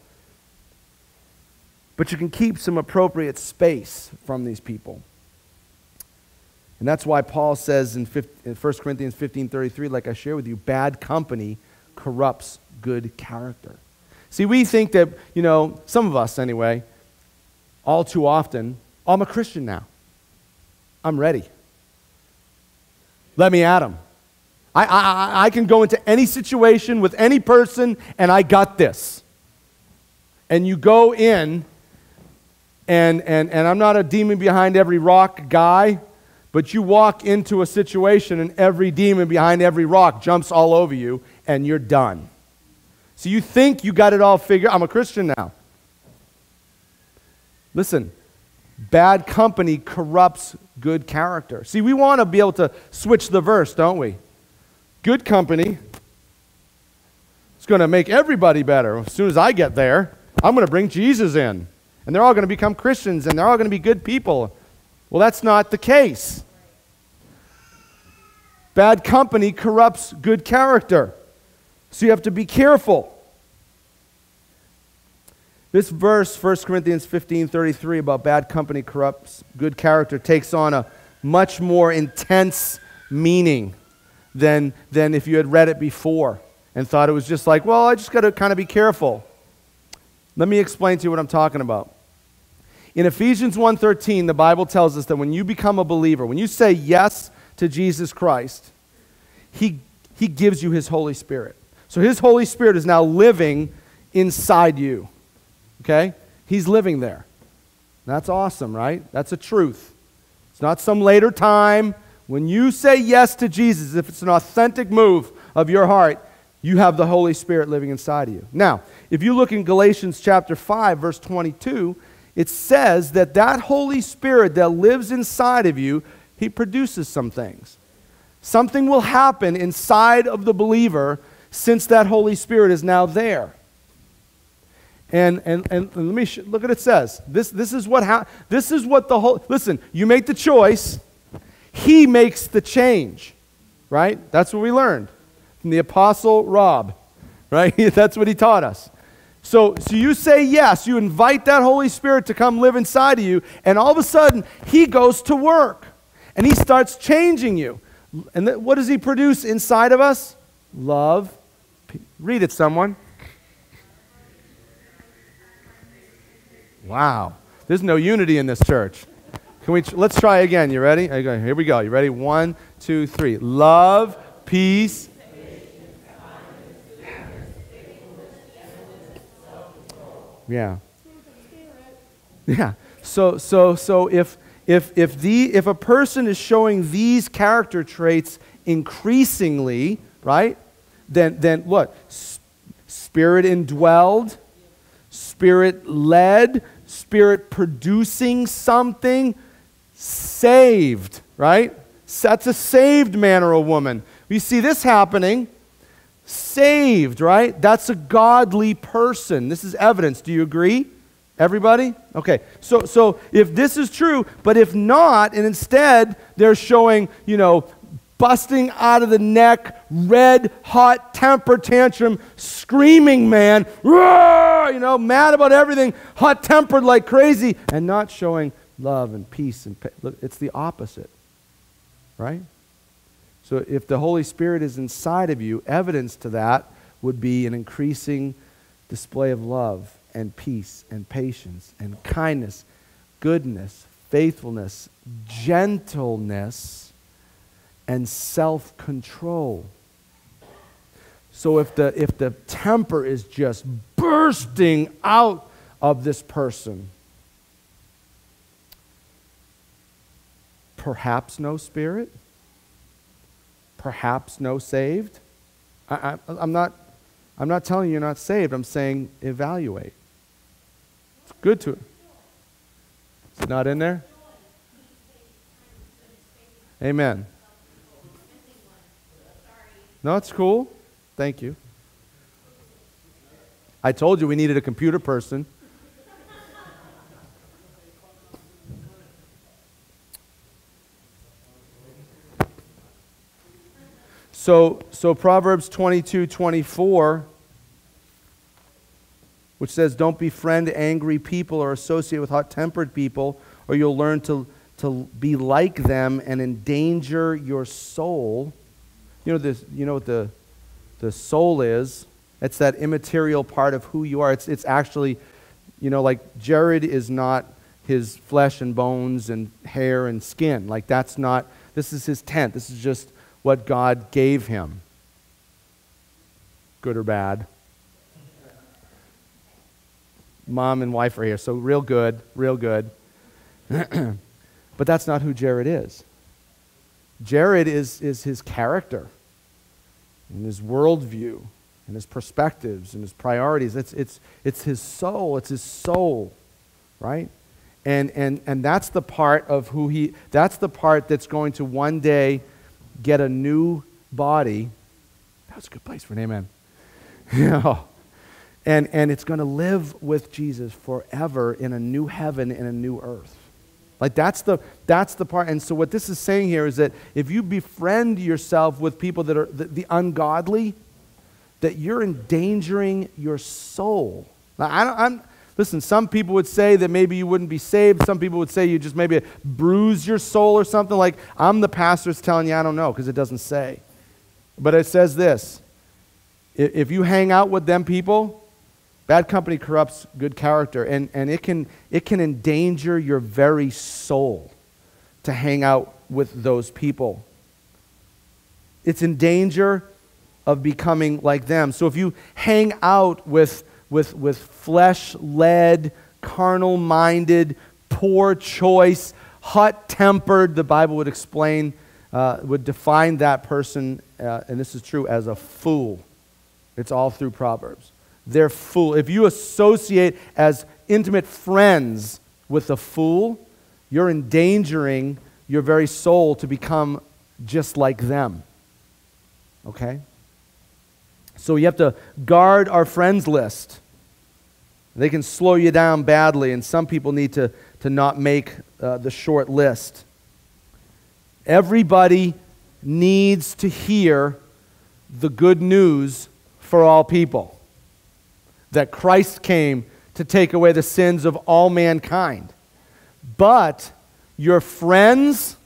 but you can keep some appropriate space from these people. And that's why Paul says in 1 Corinthians 15:33 like I share with you, bad company corrupts good character. See, we think that, you know, some of us anyway, all too often, I'm a Christian now. I'm ready. Let me at him. I, I, I can go into any situation with any person and I got this. And you go in, and, and, and I'm not a demon behind every rock guy, but you walk into a situation and every demon behind every rock jumps all over you and you're done. So you think you got it all figured I'm a Christian now. Listen, Bad company corrupts good character. See, we want to be able to switch the verse, don't we? Good company is going to make everybody better. As soon as I get there, I'm going to bring Jesus in. And they're all going to become Christians and they're all going to be good people. Well, that's not the case. Bad company corrupts good character. So you have to be careful. This verse, 1 Corinthians 15 33, about bad company corrupts good character, takes on a much more intense meaning than, than if you had read it before and thought it was just like, well, I just got to kind of be careful. Let me explain to you what I'm talking about. In Ephesians 1:13, the Bible tells us that when you become a believer, when you say yes to Jesus Christ, he, he gives you his Holy Spirit. So his Holy Spirit is now living inside you. Okay? He's living there. That's awesome, right? That's a truth. It's not some later time. When you say yes to Jesus, if it's an authentic move of your heart, You have the Holy Spirit living inside of you. Now, if you look in Galatians chapter 5 verse 22, it says that that Holy Spirit that lives inside of you, he produces some things. Something will happen inside of the believer since that Holy Spirit is now there. And, and, and let me look at it says. This, this is what ha- this is what the whole listen, you make the choice, he makes the change. Right? That's what we learned from the apostle Rob. Right? That's what he taught us. So, so you say yes, you invite that Holy Spirit to come live inside of you, and all of a sudden, He goes to work and He starts changing you. And th- what does He produce inside of us? Love. Read it, someone. Wow. There's no unity in this church. Can we tr- let's try again. You ready? Here we go. You ready? One, two, three. Love, peace, Yeah. Yeah. So so so if if if the if a person is showing these character traits increasingly, right? Then then what? Spirit indwelled, spirit led, spirit producing something, saved, right? That's a saved man or a woman. We see this happening saved, right? That's a godly person. This is evidence. Do you agree? Everybody? Okay. So so if this is true, but if not, and instead they're showing, you know, busting out of the neck, red hot temper tantrum, screaming man, you know, mad about everything, hot tempered like crazy, and not showing love and peace and look, it's the opposite. Right? So if the Holy Spirit is inside of you, evidence to that would be an increasing display of love and peace and patience and kindness, goodness, faithfulness, gentleness, and self control. So if the, if the temper is just bursting out of this person, perhaps no spirit perhaps no saved. I, am not, I'm not telling you you're not saved. I'm saying evaluate. It's good to. It's not in there? Amen. No, it's cool. Thank you. I told you we needed a computer person. So, so Proverbs 22 24, which says, Don't befriend angry people or associate with hot tempered people, or you'll learn to, to be like them and endanger your soul. You know, this, you know what the, the soul is? It's that immaterial part of who you are. It's, it's actually, you know, like Jared is not his flesh and bones and hair and skin. Like, that's not, this is his tent. This is just what God gave him. Good or bad? Mom and wife are here, so real good, real good. but that's not who Jared is. Jared is, is his character and his worldview and his perspectives and his priorities. It's, it's, it's his soul. It's his soul, right? And, and, and that's the part of who he, that's the part that's going to one day get a new body. That was a good place for an amen. know, and, and it's going to live with Jesus forever in a new heaven and a new earth. Like that's the that's the part. And so what this is saying here is that if you befriend yourself with people that are the, the ungodly, that you're endangering your soul. Now, I don't, I'm, Listen, some people would say that maybe you wouldn't be saved. Some people would say you just maybe bruise your soul or something. Like, I'm the pastor's telling you, I don't know, because it doesn't say. But it says this if you hang out with them people, bad company corrupts good character, and, and it, can, it can endanger your very soul to hang out with those people. It's in danger of becoming like them. So if you hang out with with, with flesh led, carnal minded, poor choice, hot tempered, the Bible would explain, uh, would define that person, uh, and this is true, as a fool. It's all through Proverbs. They're fool. If you associate as intimate friends with a fool, you're endangering your very soul to become just like them. Okay? So you have to guard our friends list. They can slow you down badly, and some people need to, to not make uh, the short list. Everybody needs to hear the good news for all people that Christ came to take away the sins of all mankind. But your friends,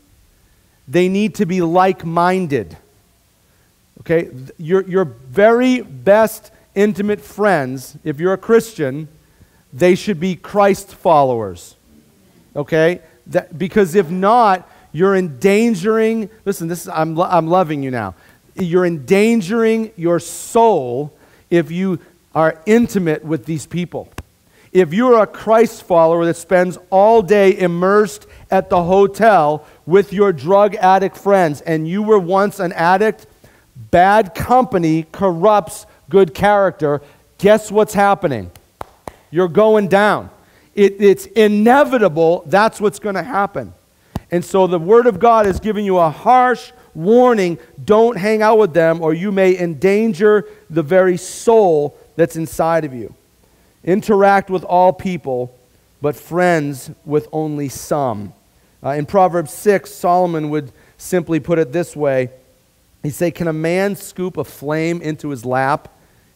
they need to be like minded. Okay? Your, your very best intimate friends, if you're a Christian, they should be Christ followers. Okay? That, because if not, you're endangering, listen, this is, I'm, I'm loving you now. You're endangering your soul if you are intimate with these people. If you're a Christ follower that spends all day immersed at the hotel with your drug addict friends and you were once an addict, bad company corrupts good character. Guess what's happening? You're going down. It, it's inevitable that's what's going to happen. And so the Word of God is giving you a harsh warning don't hang out with them, or you may endanger the very soul that's inside of you. Interact with all people, but friends with only some. Uh, in Proverbs 6, Solomon would simply put it this way He'd say, Can a man scoop a flame into his lap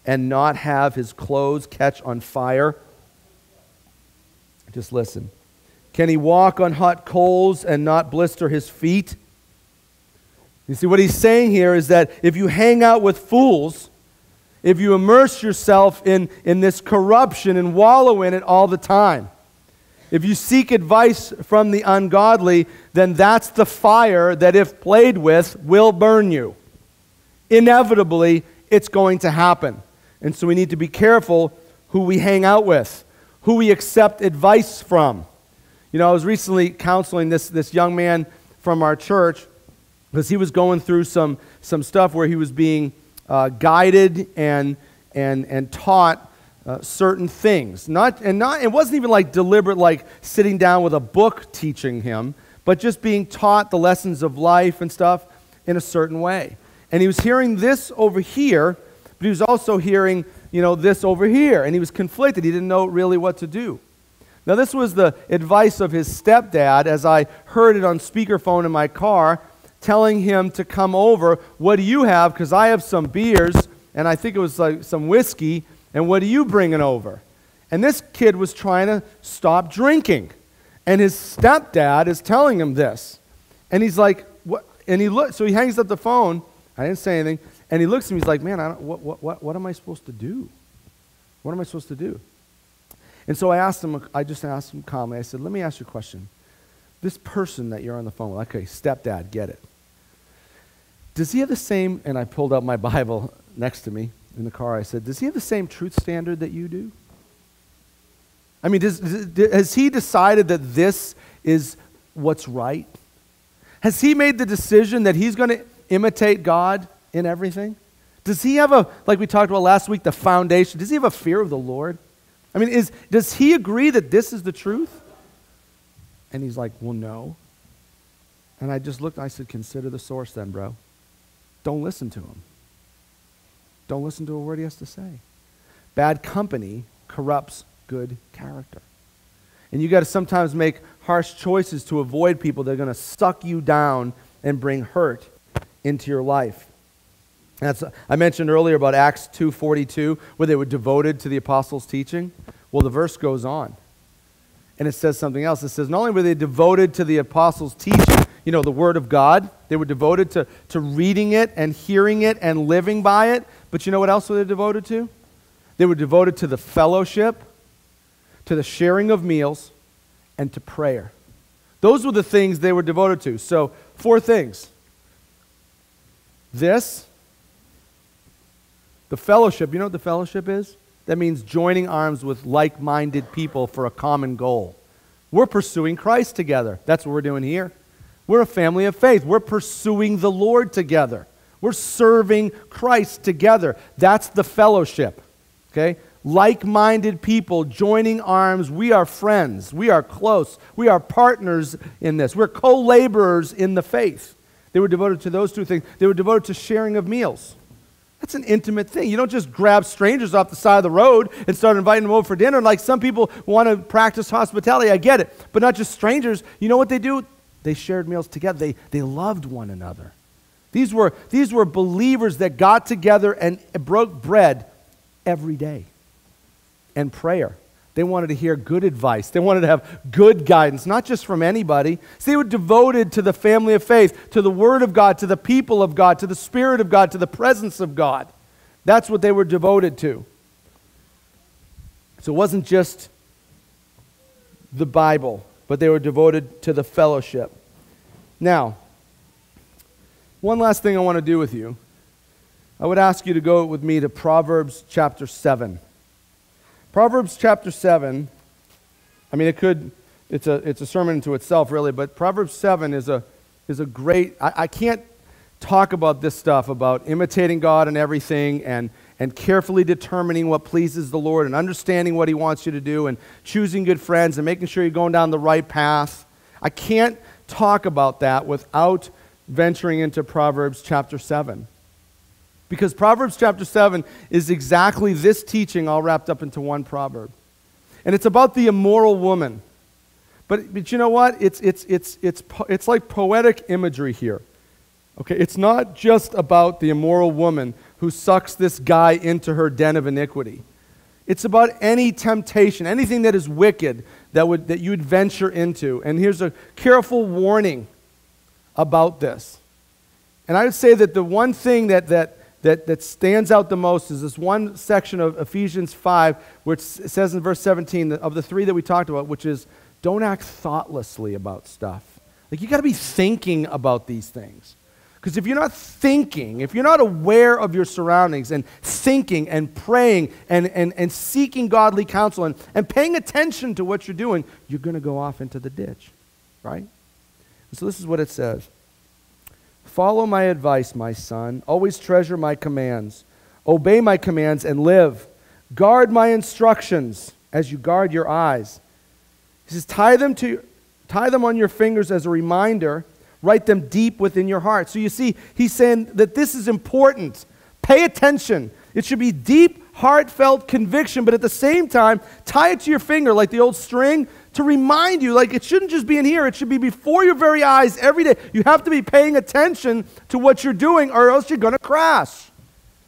and not have his clothes catch on fire? Just listen. Can he walk on hot coals and not blister his feet? You see, what he's saying here is that if you hang out with fools, if you immerse yourself in, in this corruption and wallow in it all the time, if you seek advice from the ungodly, then that's the fire that, if played with, will burn you. Inevitably, it's going to happen. And so we need to be careful who we hang out with, who we accept advice from. You know, I was recently counseling this, this young man from our church because he was going through some, some stuff where he was being uh, guided and, and, and taught uh, certain things. Not, and not, it wasn't even like deliberate, like sitting down with a book teaching him, but just being taught the lessons of life and stuff in a certain way. And he was hearing this over here, but he was also hearing, you know, this over here. And he was conflicted. He didn't know really what to do. Now, this was the advice of his stepdad as I heard it on speakerphone in my car, telling him to come over. What do you have? Because I have some beers, and I think it was like some whiskey, and what are you bringing over? And this kid was trying to stop drinking. And his stepdad is telling him this. And he's like, what? And he look, so he hangs up the phone. I didn't say anything. And he looks at me, he's like, man, I don't, what, what, what, what am I supposed to do? What am I supposed to do? And so I asked him, I just asked him calmly, I said, let me ask you a question. This person that you're on the phone with, okay, stepdad, get it. Does he have the same, and I pulled out my Bible next to me in the car, I said, does he have the same truth standard that you do? I mean, does, does, has he decided that this is what's right? Has he made the decision that he's going to imitate God in everything? Does he have a, like we talked about last week, the foundation? Does he have a fear of the Lord? I mean, is, does he agree that this is the truth? And he's like, well, no. And I just looked, I said, consider the source then, bro. Don't listen to him. Don't listen to a word he has to say. Bad company corrupts good character. And you got to sometimes make harsh choices to avoid people that are going to suck you down and bring hurt into your life. That's, I mentioned earlier about Acts 2.42, where they were devoted to the apostles' teaching. Well, the verse goes on. And it says something else. It says, not only were they devoted to the apostles' teaching, you know, the Word of God, they were devoted to, to reading it and hearing it and living by it. But you know what else were they devoted to? They were devoted to the fellowship, to the sharing of meals, and to prayer. Those were the things they were devoted to. So, four things this, the fellowship, you know what the fellowship is? That means joining arms with like minded people for a common goal. We're pursuing Christ together. That's what we're doing here. We're a family of faith. We're pursuing the Lord together. We're serving Christ together. That's the fellowship. Okay? Like minded people joining arms. We are friends. We are close. We are partners in this. We're co laborers in the faith. They were devoted to those two things. They were devoted to sharing of meals. That's an intimate thing. You don't just grab strangers off the side of the road and start inviting them over for dinner. Like some people want to practice hospitality. I get it. But not just strangers. You know what they do? They shared meals together, they, they loved one another. These were, these were believers that got together and broke bread every day and prayer. They wanted to hear good advice. They wanted to have good guidance, not just from anybody. So they were devoted to the family of faith, to the Word of God, to the people of God, to the Spirit of God, to the presence of God. That's what they were devoted to. So it wasn't just the Bible, but they were devoted to the fellowship. Now, one last thing I want to do with you. I would ask you to go with me to Proverbs chapter 7. Proverbs chapter 7, I mean, it could, it's a, it's a sermon into itself, really, but Proverbs 7 is a, is a great, I, I can't talk about this stuff, about imitating God and everything, and, and carefully determining what pleases the Lord, and understanding what He wants you to do, and choosing good friends, and making sure you're going down the right path. I can't talk about that without venturing into Proverbs chapter 7. Because Proverbs chapter 7 is exactly this teaching all wrapped up into one proverb. And it's about the immoral woman. But, but you know what? It's, it's, it's, it's, it's like poetic imagery here. Okay, it's not just about the immoral woman who sucks this guy into her den of iniquity. It's about any temptation, anything that is wicked that, would, that you'd venture into. And here's a careful warning about this. And I would say that the one thing that, that, that, that stands out the most is this one section of Ephesians 5, which says in verse 17 of the three that we talked about, which is don't act thoughtlessly about stuff. Like you got to be thinking about these things. Because if you're not thinking, if you're not aware of your surroundings and thinking and praying and, and, and seeking godly counsel and, and paying attention to what you're doing, you're going to go off into the ditch, right? So this is what it says Follow my advice, my son. Always treasure my commands. Obey my commands and live. Guard my instructions as you guard your eyes. He says, tie them, to, tie them on your fingers as a reminder. Write them deep within your heart. So you see, he's saying that this is important. Pay attention. It should be deep, heartfelt conviction, but at the same time, tie it to your finger like the old string to remind you, like it shouldn't just be in here, it should be before your very eyes every day. You have to be paying attention to what you're doing, or else you're going to crash.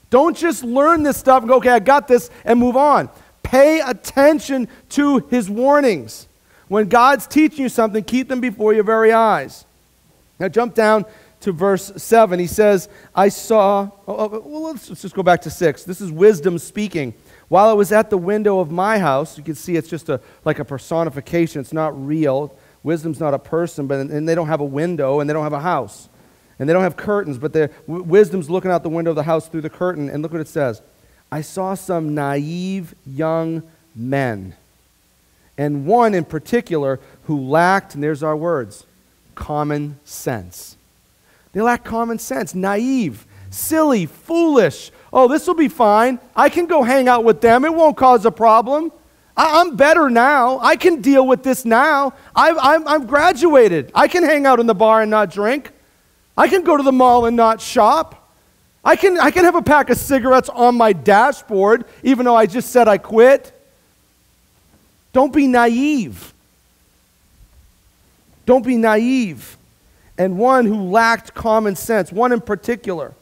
Don't just learn this stuff and go, okay, I got this, and move on. Pay attention to his warnings. When God's teaching you something, keep them before your very eyes. Now, jump down to verse 7. He says, I saw, oh, oh, well, let's just go back to 6. This is wisdom speaking. While I was at the window of my house, you can see it's just a, like a personification. It's not real. Wisdom's not a person, but and they don't have a window and they don't have a house. And they don't have curtains, but w- wisdom's looking out the window of the house through the curtain. And look what it says I saw some naive young men, and one in particular who lacked, and there's our words, common sense. They lack common sense, naive, silly, foolish, oh, this will be fine. I can go hang out with them. It won't cause a problem. I, am better now. I can deal with this now. I've, I'm, I'm graduated. I can hang out in the bar and not drink. I can go to the mall and not shop. I can, I can have a pack of cigarettes on my dashboard, even though I just said I quit. Don't be naive. Don't be naive. And one who lacked common sense, one in particular.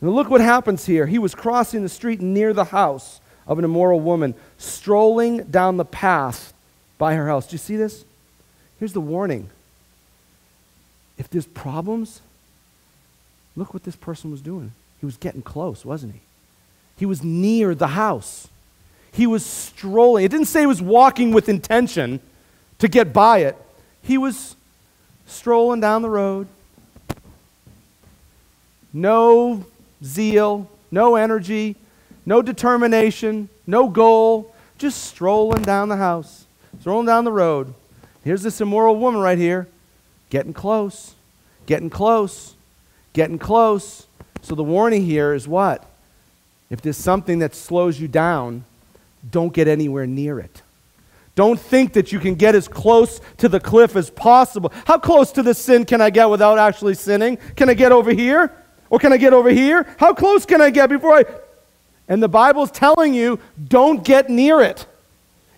Now look what happens here. He was crossing the street near the house of an immoral woman, strolling down the path by her house. Do you see this? Here's the warning. If there's problems, look what this person was doing. He was getting close, wasn't he? He was near the house. He was strolling. It didn't say he was walking with intention to get by it. He was strolling down the road. No zeal, no energy, no determination, no goal, just strolling down the house, strolling down the road. Here's this immoral woman right here, getting close, getting close, getting close. So the warning here is what? If there's something that slows you down, don't get anywhere near it. Don't think that you can get as close to the cliff as possible. How close to the sin can I get without actually sinning? Can I get over here? Or can I get over here? How close can I get before I. And the Bible's telling you, don't get near it.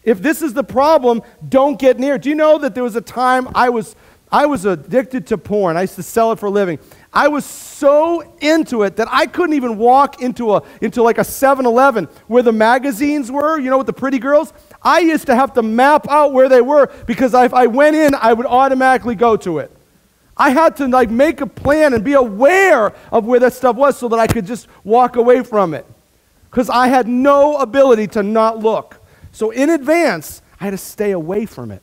If this is the problem, don't get near it. Do you know that there was a time I was, I was addicted to porn? I used to sell it for a living. I was so into it that I couldn't even walk into, a, into like a 7 Eleven where the magazines were, you know, with the pretty girls. I used to have to map out where they were because if I went in, I would automatically go to it. I had to like make a plan and be aware of where that stuff was so that I could just walk away from it. Because I had no ability to not look. So in advance, I had to stay away from it.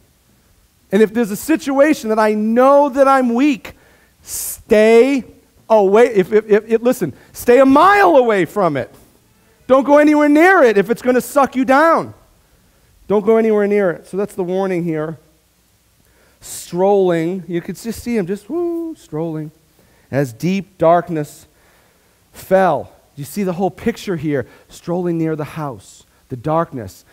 And if there's a situation that I know that I'm weak, Stay away. If, if, if, if, listen, stay a mile away from it. Don't go anywhere near it if it's going to suck you down. Don't go anywhere near it. So that's the warning here. Strolling, you could just see him just woo, strolling. As deep darkness fell. You see the whole picture here. Strolling near the house, the darkness,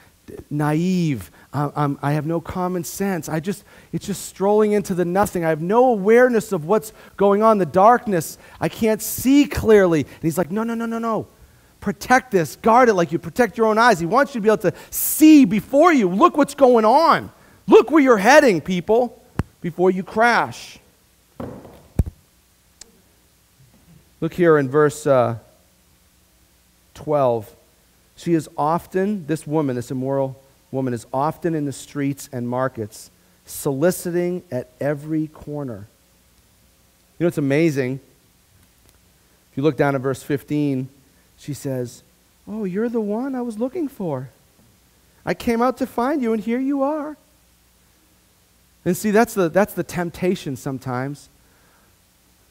naive, i have no common sense. I just, it's just strolling into the nothing. I have no awareness of what's going on, the darkness. I can't see clearly. And he's like, no, no, no, no, no. Protect this. Guard it like you protect your own eyes. He wants you to be able to see before you. Look what's going on. Look where you're heading, people, before you crash. Look here in verse uh, 12. She is often, this woman, this immoral woman is often in the streets and markets, soliciting at every corner. You know, it's amazing. If you look down at verse 15, she says, Oh, you're the one I was looking for. I came out to find you, and here you are. And see, that's the, that's the temptation sometimes.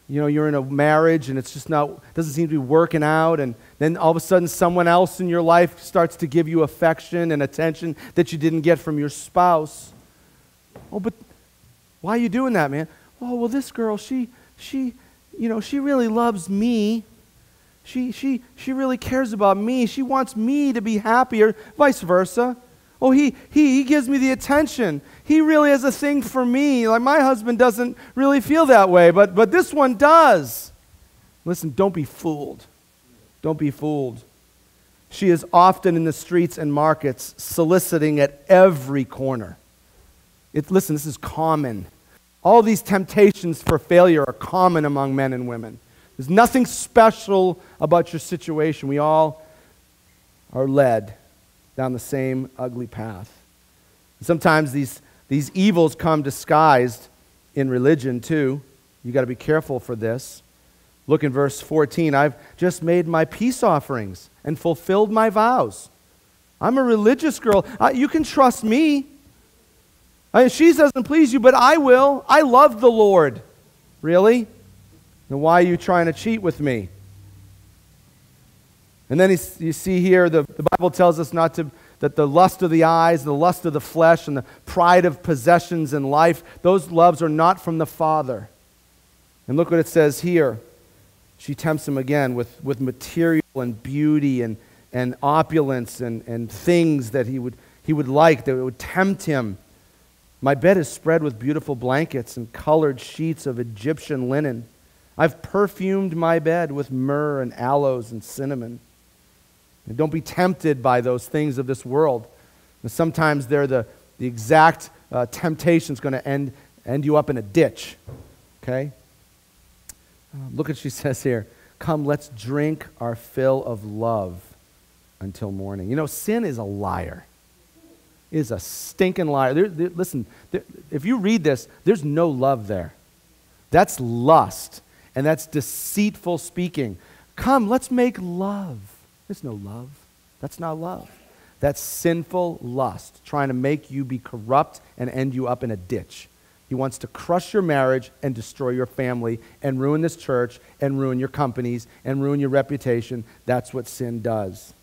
You know you're in a marriage and it's just not doesn't seem to be working out and then all of a sudden someone else in your life starts to give you affection and attention that you didn't get from your spouse. Oh but why are you doing that man? Oh well this girl she she you know she really loves me. She she she really cares about me. She wants me to be happier vice versa Oh, he, he, he gives me the attention. He really has a thing for me. Like my husband doesn't really feel that way, but, but this one does. Listen, don't be fooled. Don't be fooled. She is often in the streets and markets soliciting at every corner. It, listen, this is common. All these temptations for failure are common among men and women. There's nothing special about your situation. We all are led down the same ugly path. Sometimes these, these evils come disguised in religion too. You got to be careful for this. Look in verse 14. I've just made my peace offerings and fulfilled my vows. I'm a religious girl. You can trust me. I she doesn't please you, but I will. I love the Lord. Really? Then why are you trying to cheat with me? And then you see here, the, the Bible tells us not to, that the lust of the eyes, the lust of the flesh, and the pride of possessions in life, those loves are not from the Father. And look what it says here. She tempts him again with, with material and beauty and, and opulence and, and things that he would, he would like, that would tempt him. My bed is spread with beautiful blankets and colored sheets of Egyptian linen. I've perfumed my bed with myrrh and aloes and cinnamon. And don't be tempted by those things of this world. And sometimes they're the, the exact uh, temptation is going to end, end you up in a ditch. Okay? Uh, look what she says here. Come, let's drink our fill of love until morning. You know, sin is a liar. It is a stinking liar. There, there, listen, there, if you read this, there's no love there. That's lust, and that's deceitful speaking. Come, let's make love. There's no love. That's not love. That's sinful lust, trying to make you be corrupt and end you up in a ditch. He wants to crush your marriage and destroy your family and ruin this church and ruin your companies and ruin your reputation. That's what sin does.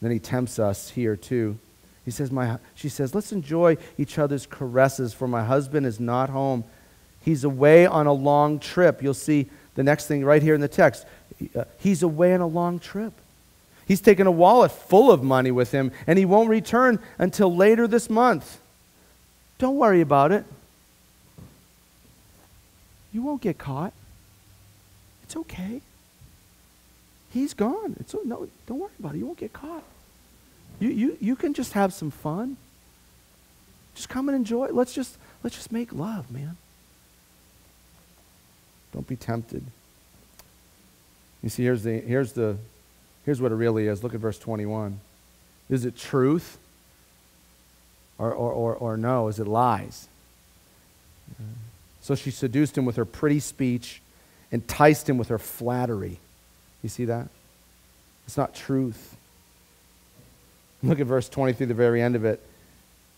Then he tempts us here too. He says, my, she says, let's enjoy each other's caresses, for my husband is not home. He's away on a long trip. You'll see the next thing right here in the text, uh, he's away on a long trip. He's taken a wallet full of money with him, and he won't return until later this month. Don't worry about it. You won't get caught. It's okay. He's gone. It's no, don't worry about it. You won't get caught. You, you, you can just have some fun. Just come and enjoy. Let's just let's just make love, man. Don't be tempted. You see, here's the here's the here's what it really is. Look at verse 21. Is it truth? Or, or, or, or no? Is it lies? So she seduced him with her pretty speech, enticed him with her flattery. You see that? It's not truth. Look at verse 23, the very end of it.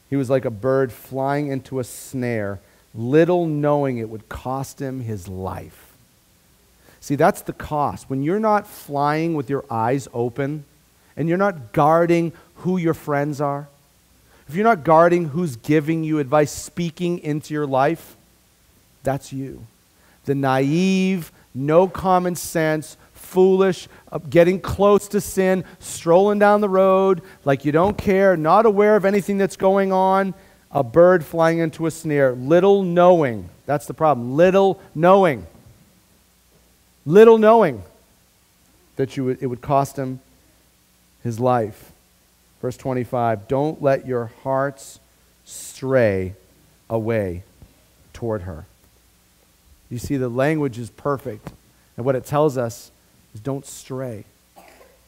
He was like a bird flying into a snare, little knowing it would cost him his life. See, that's the cost. When you're not flying with your eyes open and you're not guarding who your friends are, if you're not guarding who's giving you advice, speaking into your life, that's you. The naive, no common sense, foolish, uh, getting close to sin, strolling down the road like you don't care, not aware of anything that's going on, a bird flying into a snare, little knowing. That's the problem. Little knowing. Little knowing that you would, it would cost him his life. Verse 25 Don't let your hearts stray away toward her. You see, the language is perfect. And what it tells us is don't stray.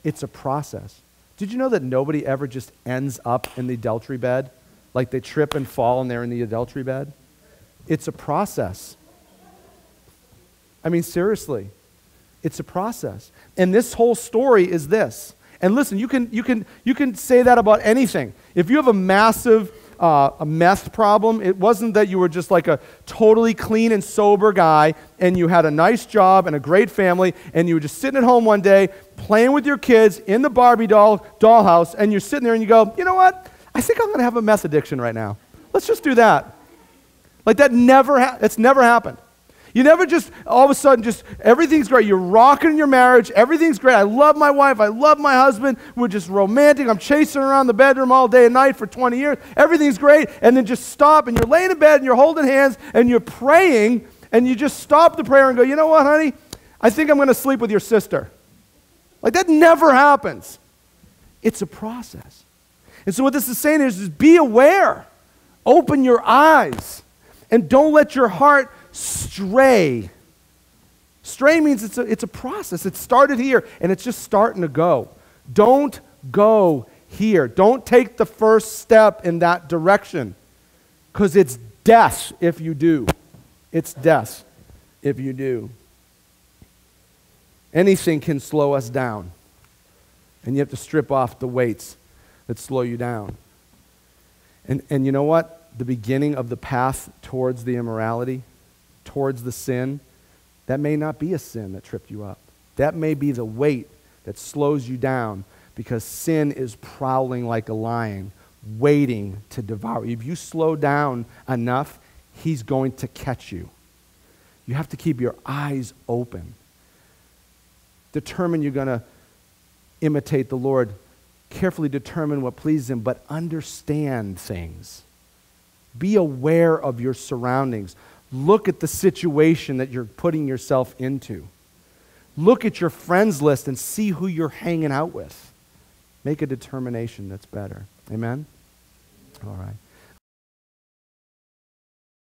It's a process. Did you know that nobody ever just ends up in the adultery bed? Like they trip and fall and they're in the adultery bed? It's a process. I mean, seriously, it's a process. And this whole story is this and listen, you can, you can, you can say that about anything. If you have a massive uh, a meth problem, it wasn't that you were just like a totally clean and sober guy and you had a nice job and a great family and you were just sitting at home one day playing with your kids in the Barbie doll dollhouse and you're sitting there and you go, you know what? I think I'm going to have a meth addiction right now. Let's just do that. Like that never, ha- that's never happened. You never just all of a sudden just everything's great. You're rocking your marriage. Everything's great. I love my wife. I love my husband. We're just romantic. I'm chasing around the bedroom all day and night for 20 years. Everything's great. And then just stop and you're laying in bed and you're holding hands and you're praying and you just stop the prayer and go, you know what, honey? I think I'm going to sleep with your sister. Like that never happens. It's a process. And so what this is saying is, is be aware. Open your eyes. And don't let your heart stray. Stray means it's a, it's a process. It started here and it's just starting to go. Don't go here. Don't take the first step in that direction because it's death if you do. It's death if you do. Anything can slow us down, and you have to strip off the weights that slow you down. And, and you know what? The beginning of the path towards the immorality towards the sin, that may not be a sin that tripped you up. That may be the weight that slows you down because sin is prowling like a lion, waiting to devour you. If you slow down enough, he's going to catch you. You have to keep your eyes open. Determine you're going to imitate the Lord. Carefully determine what pleases him, but understand things. Be aware of your surroundings. Look at the situation that you're putting yourself into. Look at your friends list and see who you're hanging out with. Make a determination that's better. Amen? All right.